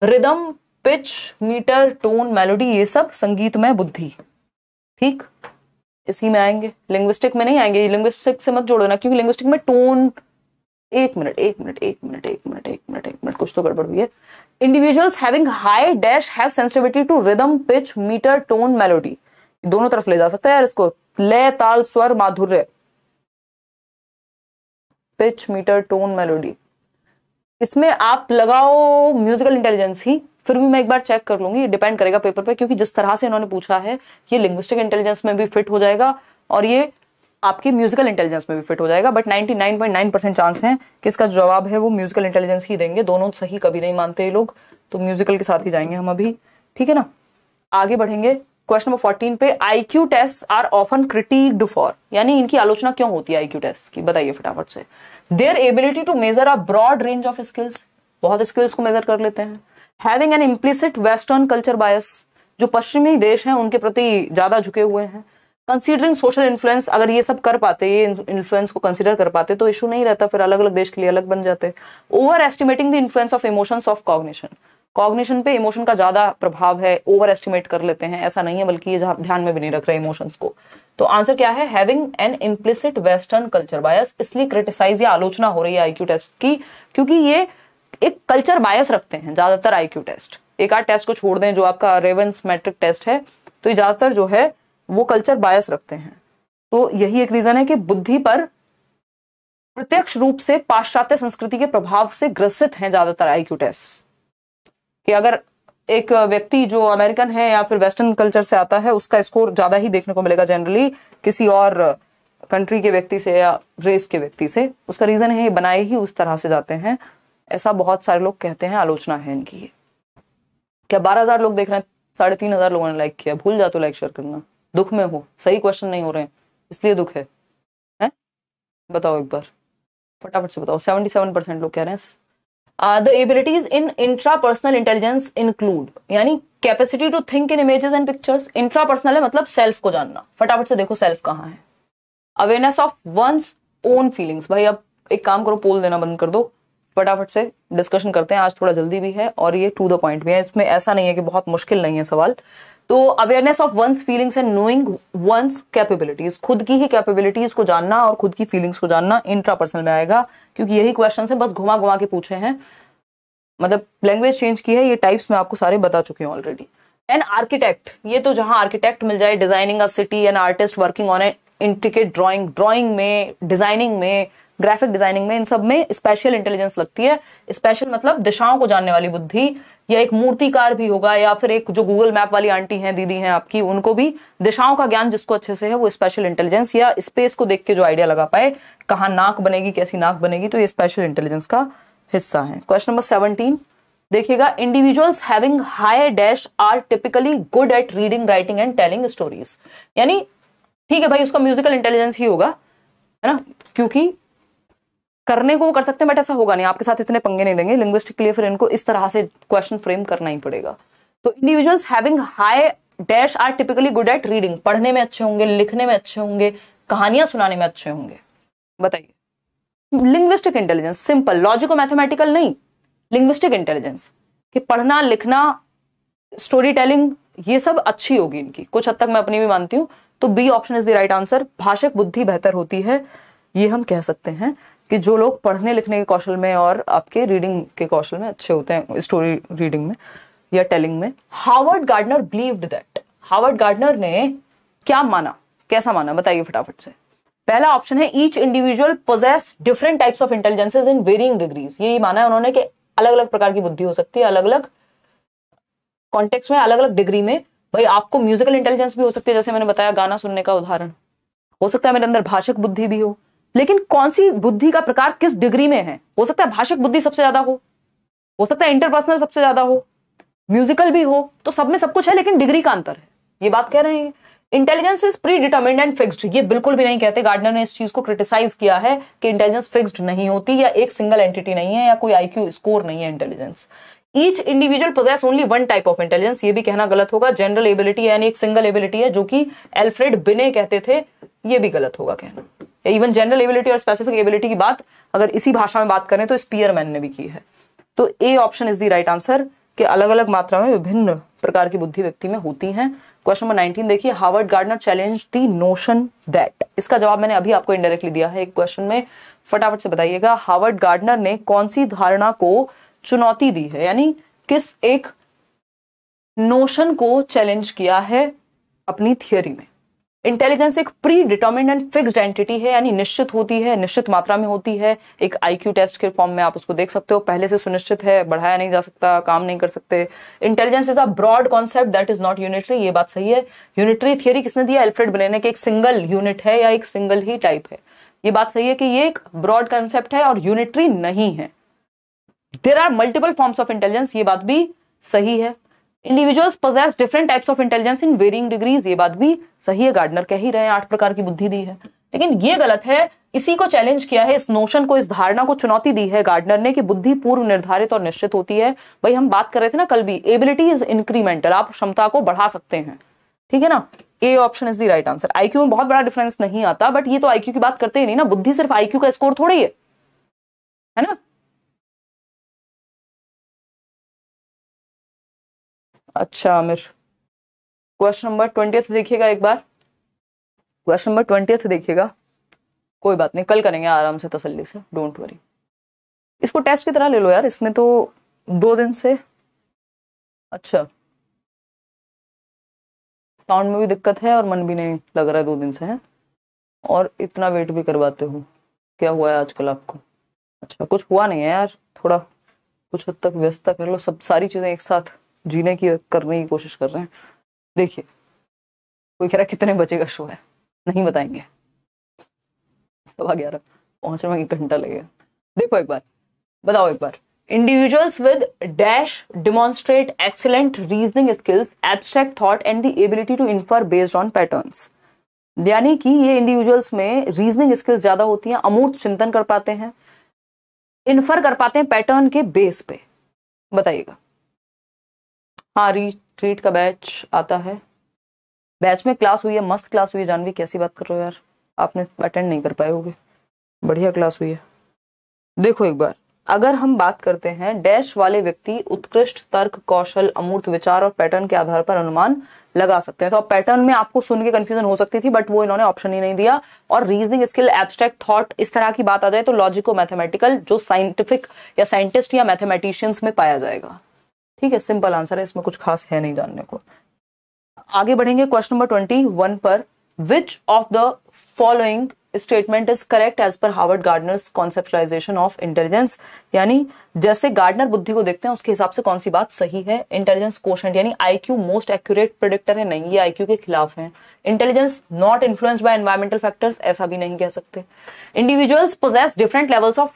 rhythm pitch metre tone melody ये सब संगीत में बुद्धि। ठीक? इसी में आएँगे। लिंग्विस्टिक में नहीं आएँगे। लिंग्विस्टिक से मत जोड़ो ना, क्योंकि लिंग्विस्टिक में टोन एक मिनट एक मिनट एक मिनट एक मिनट एक मिनट एक मिनट कुछ तो गड़बड़ हुई है। Individuals having high dash have sensitivity to rhythm pitch metre tone melody दोनों तरफ़ ले जा सकता है यार इसको। लय ताल स्वर माधुर्य। पिच मीटर टोन मेलोडी इसमें आप लगाओ म्यूजिकल इंटेलिजेंस ही, फिर भी मैं एक बार चेक कर लूँगी डिपेंड करेगा पेपर पे, क्योंकि जिस तरह से इन्होंने पूछा है, ये लिंग्विस्टिक इंटेलिजेंस में भी फिट हो जाएगा, और ये आपकी म्यूजिकल इंटेलिजेंस में भी फिट हो जाएगा बट 99.9 परसेंट चांस है कि इसका जवाब है, वो म्यूजिकल इंटेलिजेंस ही देंगे, दोनों सही कभी नहीं मानते ये लोग तो म्यूजिकल के साथ ही जाएँगे हम अभी, ठीक है ना? आगे बढ़ेंगे क्वेश्चन नंबर फोर्टीन पे IQ test are often criticised for यानी इनकी आलोचना क्यों होती है आईक्यू टेस्ट की? बताइए फटाफट से। Their ability to measure a broad range of skills बहुत स्किल्स को मेजर कर लेते हैं। Having an implicit western culture bias जो पश्चिमी देश हैं, उनके प्रति ज़्यादा झुके हुए हैं। कंसीडरिंग सोशल इन्फ्लुएंस अगर ये सब कर पाते, ये इन्फ्लुएंस को कंसीडर कर पाते तो इशू नहीं रहता, फिर अलग अलग देश के लिए अलग बन जाते। Overestimating the influence of emotions of cognition cognition पे इमोशन का ज़्यादा प्रभाव है ओवर एस्टिमेट कर लेते हैं। ऐसा नहीं है, बल्कि ये ध्यान में भी नहीं रख रहे इमोशंस को। तो आंसर क्या है? Having an implicit western culture bias इसलिए क्रिटिसाइज या आलोचना हो रही है आईक्यू टेस्ट की, क्योंकि ये एक कल्चर बायस रखते हैं, ज़्यादातर आईक्यू टेस्ट एक आध टेस्ट को छोड़ दें जो आपका रेवेंस मैट्रिक टेस्ट है तो ये ज़्यादातर जो है, वो कल्चर बायस रखते हैं। तो यही एक रीजन है कि बुद्धि पर प्रत्यक्ष रूप से पाश्चात्य संस्कृति के प्रभाव से ग्रसित हैं ज़्यादातर आईक्यू टेस्ट कि अगर एक व्यक्ति जो अमेरिकन है या फिर वेस्टर्न कल्चर से आता है उसका स्कोर ज़्यादा ही देखने को मिलेगा जनरली किसी और कंट्री के व्यक्ति से या रेस के व्यक्ति से। उसका रीजन है ये बनाए ही उस तरह से जाते हैं। ऐसा बहुत सारे लोग कहते हैं आलोचना है इनकी क्या बारह हज़ार लोग देख रहे हैं साढ़े तीन हज़ार लोगों ने लाइक किया। भूल जा तो लाइक शेयर करना। दुख में हो। सही क्वेश्चन नहीं हो रहे हैं। इसलिए दुख है, है? बताओ एक बार। फटाफट से बताओ। सेवेंटी सेवन परसेंट लोग कह रहे हैं the abilities in intrapersonal intelligence include यानी capacity to think in images and pictures intrapersonal है मतलब सेल्फ को जानना। फटाफट से देखो सेल्फ कहाँ है। Awareness of one's own feelings भाई अब एक काम करो पोल देना बंद कर दो। फटाफट से डिस्कशन करते हैं। आज थोड़ा जल्दी भी है और ये टू द पॉइंट भी है। इसमें ऐसा नहीं है कि बहुत मुश्किल नहीं है सवाल। तो awareness of one's feelings and knowing one's capabilities खुद की ही कैपेबिलिटीज को जानना और खुद की फीलिंग्स को जानना इंट्रापर्सनल में आएगा, क्योंकि यही क्वेश्चन है, बस घुमा घुमा के पूछे हैं। मतलब लैंग्वेज चेंज की है, ये टाइप्स में आपको सारे बता चुके हूँ ऑलरेडी एन आर्किटेक्ट ये तो जहाँ आर्किटेक्ट मिल जाए designing a city an artist working on a intricate drawing drawing में डिज़ाइनिंग में ग्राफिक डिज़ाइनिंग में इन सब में स्पेशल इंटेलिजेंस लगती है। स्पेशल मतलब दिशाओं को जानने वाली बुद्धि, या एक मूर्तिकार भी होगा, या फिर एक जो गूगल मैप वाली आंटी हैं, दीदी हैं आपकी, उनको भी दिशाओं का ज्ञान जिसको अच्छे से है, वो स्पेशल इंटेलिजेंस या स्पेस को देख के जो आइडिया लगा पाए, कहा नाक बनेगी, कैसी नाक बनेगी तो ये स्पेशल इंटेलिजेंस का हिस्सा है। क्वेश्चन नंबर सेवनटीन देखिएगा individuals having high dash are typically good at reading writing and telling stories यानी, ठीक है भाई, उसका म्यूजिकल इंटेलिजेंस ही होगा, है ना? क्योंकि करने को वो कर सकते हैं बट ऐसा होगा नहीं। आपके साथ इतने पंगे नहीं देंगे। लिंग्विस्टिक के लिए फिर इनको इस तरह से क्वेश्चन फ्रेम करना ही पड़ेगा। तो individuals having high dash are typically good at reading पढ़ने में अच्छे होंगे, लिखने में अच्छे होंगे, कहानियाँ सुनाने में अच्छे होंगे। बताइए। Linguistic intelligence simple logico mathematical नहीं। लिंग्विस्टिक इंटेलिजेंस कि पढ़ना, लिखना स्टोरी टेलिंग ये सब अच्छी होगी इनकी। कुछ हद तक मैं अपनी भी मानती हूँ। तो B option is the right answer भाषक बुद्धि बेहतर होती है। ये हम कह सकते हैं। कि जो लोग पढ़ने लिखने के कौशल में और आपके रीडिंग के कौशल में अच्छे होते हैं स्टोरी रीडिंग में या टेलिंग में Harvard Gardner believed that Harvard Gardner ने क्या माना? कैसा माना? बताइए फटाफट से। पहला ऑप्शन है each individual possesses different types of intelligences in varying degrees ये माना है उन्होंने कि अलग अलग प्रकार की बुद्धि हो सकती है अलग अलग कॉन्टेक्स्ट में अलग अलग डिग्री में। भाई, आपको म्यूजिकल इंटेलिजेंस भी हो सकती है, जैसे मैंने बताया, गाना सुनने का उदाहरण। हो सकता है मेरे अंदर भाषक बुद्धि भी हो। लेकिन कौन सी बुद्धि का प्रकार किस डिग्री में है? हो सकता है भाषिक बुद्धि सबसे ज़्यादा हो हो सकता है इंटरपर्सनल सबसे ज़्यादा हो म्यूजिकल भी हो तो सब में सब कुछ है, लेकिन डिग्री का अंतर है। ये बात कह रहे हैं। Intelligence is predetermined and fixed ये बिल्कुल भी नहीं कहते। गार्डनर ने इस चीज़ को क्रिटिसाइज किया है कि इंटेलिजेंस फिक्स्ड नहीं होती या एक सिंगल एंटिटी नहीं है या कोई आईक्यू स्कोर नहीं है intelligence each individual possesses only one type of intelligence ये भी कहना गलत होगा। जनरल एबिलिटी यानी एक सिंगल एबिलिटी है जो कि एल्फ्रेड बिने कहते थे। ये भी गलत होगा कहना। इवन जनरल एबिलिटी और स्पेसिफिक एबिलिटी की बात, अगर इसी भाषा में बात करें तो स्पीयरमैन ने भी की है। तो A option is the right answer कि अलग अलग मात्रा में विभिन्न प्रकार की बुद्धि व्यक्ति में होती हैं। क्वेश्चन नंबर 19 देखिए Harvard Gardner challenge the notion that इसका जवाब मैंने अभी आपको इनडायरेक्टली दिया है एक क्वेश्चन में। फटाफट से बताइएगा हार्वर्ड गार्डनर ने कौन सी धारणा को चुनौती दी है? यानी किस एक नोशन को चैलेंज किया है अपनी थियोरी में? इंटेलिजेंस एक predetermined and fixed entity है, यानी निश्चित होती है, निश्चित मात्रा में होती है। एक आईक्यू टेस्ट के फॉर्म में आप उसको देख सकते हो। पहले से सुनिश्चित है, बढ़ाया नहीं जा सकता, काम नहीं कर सकते। Intelligence is a broad concept that is not unitary ये बात सही है। यूनिटरी थियरी किसने दिया? एल्फ्रेड बनेने के एक सिंगल यूनिट है या एक सिंगल ही टाइप है। ये बात सही है कि ये एक ब्रॉड कंसेप्ट है और यूनिटरी नहीं है। There are multiple forms of intelligence ये बात भी सही है। Individuals possess different types of intelligence in varying degrees ये बात भी सही है। गार्डनर कह ही रहे हैं, आठ प्रकार की बुद्धि दी है। लेकिन ये गलत है, इसी को चैलेंज किया है, इस नोशन को, इस धारणा को चुनौती दी है गार्डनर ने कि बुद्धि पूर्व निर्धारित और निश्चित होती है। भाई, हम बात कर रहे थे ना कल भी एबिलिटी इज़ इंक्रीमेंटल आप क्षमता को बढ़ा सकते हैं। ठीक है ना? A option is the right answer IQ में बहुत बड़ा डिफरेंस नहीं आता बट ये तो आईक्यू की बात करते ही नहीं ना। बुद्धि सिर्फ़ आईक्यू का स्कोर थोड़ी है। है ना? अच्छा आमिर। क्वेश्चन नंबर ट्वेंटी देखिएगा एक बार। क्वेश्चन नंबर ट्वेंटी देखिएगा। कोई बात नहीं, कल करेंगे आराम से तसल्ली से डोंट वरी इसको टेस्ट की तरह ले लो यार, इसमें तो दो दिन से। अच्छा। साउंड में भी दिक्कत है और मन भी नहीं लग रहा है दो दिन से, है? और इतना वेट भी करवाते हो। क्या हुआ है आजकल आपको? अच्छा कुछ हुआ नहीं है यार, थोड़ा कुछ हद तक व्यस्त कर लो, सब सारी चीज़ें एक साथ। जीने की करने की कोशिश कर रहे हैं। देखिए, कोई कह रहा कितने बजे का शो है? नहीं बताएँगे। सवा ग्यारह पहुँचने में एक घंटा लगेगा देखो एक बार, बताओ एक बार। Individuals with dash demonstrate excellent reasoning skills abstract thought and the ability to infer based on patterns यानी कि ये इंडिविजुअल्स में रीजनिंग स्किल्स ज़्यादा होती हैं, अमूर्त चिंतन कर पाते हैं इन्फर कर पाते हैं पैटर्न के बेस पे। बताइएगा। हाँ रिट्रीट का बैच आता है। बैच में क्लास हुई है, मस्त क्लास हुई है। जानवी, कैसी बात कर रहे हो यार? आपने अटेंड नहीं कर पाए होगे। बढ़िया क्लास हुई है। देखो एक बार, अगर हम बात करते हैं डैश वाले व्यक्ति उत्कृष्ट, तर्क, कौशल, अमूर्त विचार और पैटर्न के आधार पर अनुमान लगा सकते हैं। तो पैटर्न में आपको सुन के कंफ्यूजन हो सकती थी बट वो इन्होंने ऑप्शन ही नहीं दिया। और रीजनिंग स्किल एब्स्ट्रैक्ट थॉट इस तरह की बात आ जाए तो लॉजिको मैथमेटिकल जो साइंटिफिक या साइंटिस्ट या मैथमेटिशियंस में पाया जाएगा। ठीक है सिंपल आंसर है, इसमें कुछ खास है नहीं जानने को। आगे बढ़ेंगे क्वेश्चन नंबर ट्वेंटी वन पर। Which of the following statement is correct as per Harvard Gardner's conceptualization of intelligence यानी, जैसे गार्डनर बुद्धि को देखते हैं, उसके हिसाब से कौन सी बात सही है? इंटेलिजेंस क्वेश्चन यानी आईक्यू मोस्ट एक्यूरेट प्रिडिक्टर है, नहीं, ये आईक्यू के खिलाफ है। Intelligence not influence by environmental factors ऐसा भी नहीं कह सकते। Individuals possess different levels of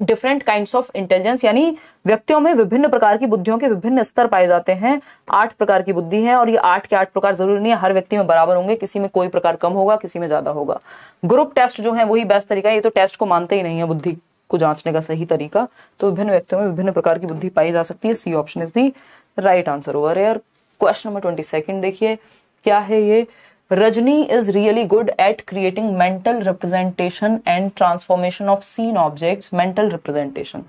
different kind of intelligence यानी व्यक्तियों में विभिन्न प्रकार की बुद्धियों के विभिन्न स्तर पाए जाते हैं। आठ प्रकार की बुद्धि है और ये आठ के आठ प्रकार ज़रूरी नहीं है, हर व्यक्ति में बराबर होंगे, किसी में कोई प्रकार कम होगा, किसी में ज़्यादा होगा। ग्रुप टेस्ट जो है, वही बेस्ट तरीका है, ये तो टेस्ट को मानते ही नहीं है बुद्धि को जांचने का सही तरीका। तो विभिन्न व्यक्तियों में विभिन्न प्रकार की बुद्धि पाई जा सकती है। C option is the right answer over here question number twenty second देखिए, क्या है ये? Rajni is really good at creating mental representation and transformation of seen objects mental representation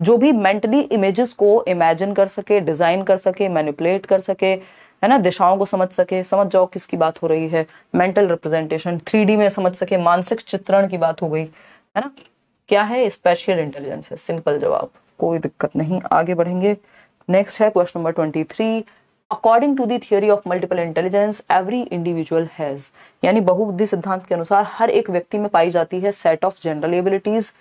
जो भी मेंटली इमेजेस को इमेजिन कर सके डिज़ाइन कर सके मैनिपुलेट कर सके, है ना, दिशाओं को समझ सके, समझ जाओ किसकी बात हो रही है मेंटल रिप्रेजेंटेशन थ्री में समझ सके, मानसिक चित्रण की बात हो गई, है ना? क्या है स्पेशल इंटेलिजेंस है सिंपल जवाब, कोई दिक्कत नहीं, आगे बढ़ेंगे। नेक्स्ट है question number twenty three according to the of multiple intelligence every individual has यानी बहुबुद्धि सिद्धांत के अनुसार हर एक व्यक्ति में पाई जाती है set of general abilities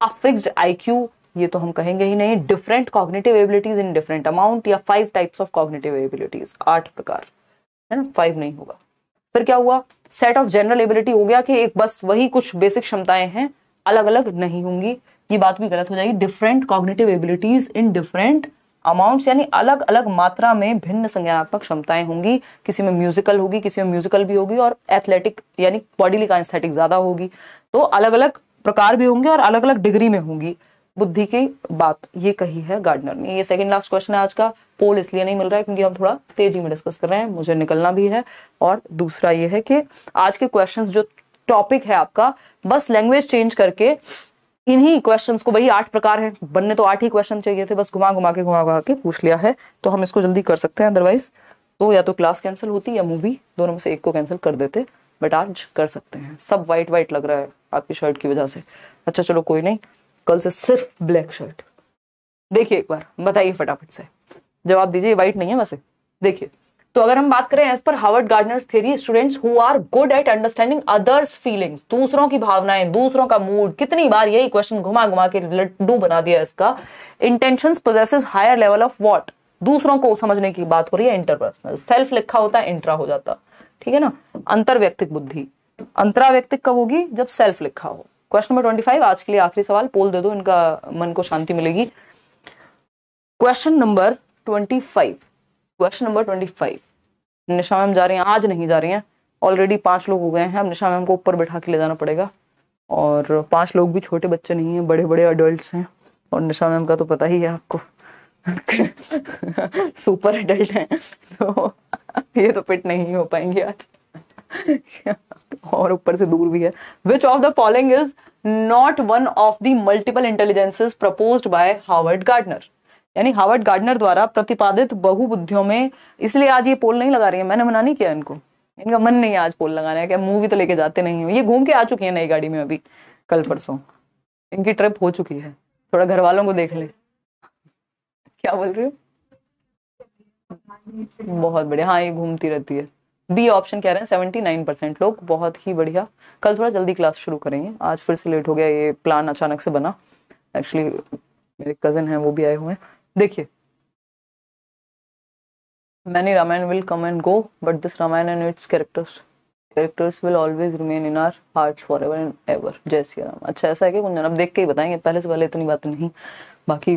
a fixed IQ ये तो हम कहेंगे ही नहीं different cognitive abilities in different amount या five types of cognitive abilities आठ प्रकार, है ना? फाइव नहीं होगा। फिर क्या हुआ? सेट ऑफ़ जनरल एबिलिटी हो गया कि एक बस वही कुछ बेसिक क्षमताएँ हैं अलग अलग नहीं होंगी, ये बात भी गलत हो जाएगी। Different cognitive abilities in different amounts यानी अलग अलग मात्रा में भिन्न संज्ञानात्मक क्षमताएँ होंगी। किसी में म्यूजिकल होगी, किसी में म्यूजिकल भी होगी और एथलेटिक यानी बॉडी का एस्थेटिक ज़्यादा होगी। तो अलग अलग प्रकार भी होंगे और अलग अलग डिग्री में होंगी। बुद्धि की बात ये कही है गार्डनर ने। ये सेकंड लास्ट क्वेश्चन है आज का। पोल इसलिए नहीं मिल रहा है क्योंकि हम थोड़ा तेज़ी में डिस्कस कर रहे हैं। मुझे निकलना भी है और दूसरा ये है कि आज के क्वेश्चंस जो टॉपिक है आपका, बस लैंग्वेज चेंज करके इन्हीं क्वेश्चंस को, वही आठ प्रकार है। बनने तो आठ ही क्वेश्चन चाहिए थे, बस घुमा घुमा के, घुमा घुमा के पूछ लिया है। तो हम इसको जल्दी कर सकते हैं अदरवाइज़ तो या तो क्लास कैंसिल होती या मूवी दोनों में से एक को कैंसिल कर देते बट आज कर सकते हैं। सब व्हाइट व्हाइट लग रहा है आपकी शर्ट की वजह से। अच्छा चलो कोई नहीं, कल से सिर्फ़ ब्लैक शर्ट देखिए एक बार, बताइए फटाफट से। जवाब दीजिए व्हाइट नहीं है वैसे। देखिए। तो अगर हम बात करें as per Harvard Gardner's theory students who are good at understanding others feelings दूसरों की भावनाएँ, दूसरों का मूड कितनी बार यही क्वेश्चन घुमा घुमा के लड्डू बना दिया इसका। Intention possesses higher level of what दूसरों को समझने की बात हो रही है इंटरपर्सनल सेल्फ लिखा होता है इंट्रा हो जाता। ठीक है ना? अंतर व्यक्तिक बुद्धि। अंतरा व्यक्तिक कब होगी? जब सेल्फ लिखा हो। क्वेश्चन नंबर ट्वेंटी फाइव आज के लिए आखिरी सवाल। पोल दे दो, इनका मन को शांति मिलेगी। Question number twenty five question number twenty five Nisha ma'am जा रही हैं, आज नहीं जा रही हैं। ऑलरेडी पाँच लोग हो गए हैं, अब निशा मैम को ऊपर बैठा के ले जाना पड़ेगा। और पाँच लोग भी छोटे बच्चे नहीं हैं बड़े बड़े अडल्ट हैं। और निशा मैम का तो पता ही है आपको। सुपर एडल्ट हैं। तो ये तो फिट नहीं हो पाएँगे आज। और ऊपर से दूर भी है। Which of the following is not one of the multiple intelligences proposed by Harvard Gardner यानी हावर्ड गार्डनर द्वारा प्रतिपादित बहुबुद्धियों में इसलिए आज ये पोल नहीं लगा रही है। मैंने मना नहीं किया इनको। इनका मन नहीं है आज पोल लगाने का। मूवी तो लेके जाते नहीं हो। ये घूम के आ चुकी है नई गाड़ी में अभी, कल परसों। इनकी ट्रिप हो चुकी है। थोड़ा घर वालों को देख ले। क्या बोल रही हो? बहुत बढ़िया। हाँ ये घूमती रहती है। बी ऑप्शन कह रहे हैं सेवेंटी नाइन परसेंट लोग। बहुत ही बढ़िया। कल थोड़ा जल्दी क्लास शुरू करेंगे। आज फिर से लेट हो गया। ये प्लान अचानक से बना। एक्चुअली मेरे कज़न हैं, वो भी आए हुए हैं। देखिए। Many Ramayan will come and go but but this ramayana and its characters characters will always remain in our hearts forever and ever. जय श्री राम। अच्छा ऐसा है कि कुंजन, अब देख के ही बताएँगे, पहले से पहले इतनी बात नहीं। बाकी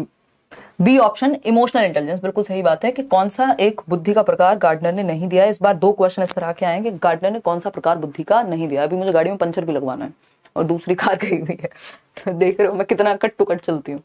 बी ऑप्शन इमोशनल इंटेलिजेंस बिल्कुल सही बात है कि कौन सा एक बुद्धि का प्रकार गार्डनर ने नहीं दिया इस बार दो क्वेश्चन इस तरह के आए कि गार्डनर ने कौन सा प्रकार बुद्धि का नहीं दिया? अभी मुझे गाड़ी में पंचर भी लगवाना है और दूसरी कार गई हुई है। देख रहे हो मैं कितना कट टू कट चलती हूँ।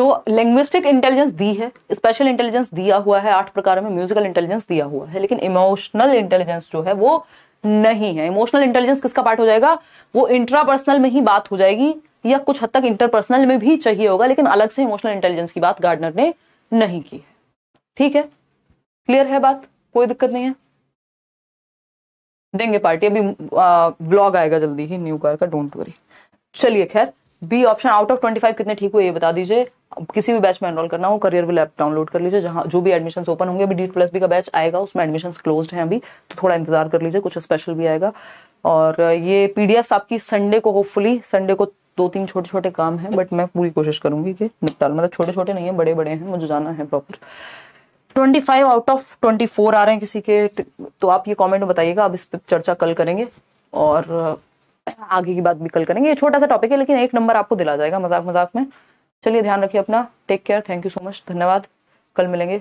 तो लिंग्विस्टिक इंटेलिजेंस दी है स्पेशल इंटेलिजेंस दिया हुआ है, आठ प्रकार में म्यूजिकल इंटेलिजेंस दिया हुआ है, लेकिन इमोशनल इंटेलिजेंस जो है वो नहीं है। इमोशनल इंटेलिजेंस किसका पार्ट हो जाएगा? वो इंट्रापर्सनल में ही बात हो जाएगी, या कुछ हद तक इंटरपर्सनल में भी चाहिए होगा, लेकिन अलग से इमोशनल इंटेलिजेंस की बात गार्डनर ने नहीं की है। ठीक है? क्लियर है बात? कोई दिक्कत नहीं है? देंगे पार्टी अभी व्लॉग आएगा जल्दी ही न्यू कार का डोंट वरी चलिए खैर B option out of twenty five कितने ठीक हुए, ये बता दीजिए। किसी भी बैच में एनरोल करना हो करियर विल ऐप डाउनलोड कर लीजिए, जहाँ जो भी एडमिशन ओपन होंगे, अभी डी प्लस बी का बैच आएगा, उसमें एडमिशन क्लोज है अभी तो थोड़ा इंतज़ार कर लीजिए, कुछ स्पेशल भी आएगा। और ये पीडीएफ आपकी संडे को होपफुली संडे को दो तीन छोटे छोटे काम है बट मैं पूरी कोशिश करूँगी कि निपटा मतलब छोटे छोटे नहीं है बड़े बड़े हैं, मुझे जाना है proper twenty five out of twenty four आ रहे हैं किसी के तो आप ये कमेंट में बताइएगा अब इस पर चर्चा कल करेंगे, और आगे की बात भी कल करेंगे। ये छोटा सा टॉपिक है, लेकिन एक नंबर आपको दिला जाएगा मज़ाक मज़ाक में। चलिए ध्यान रखिए अपना। Take care thank you so much धन्यवाद। कल मिलेंगे।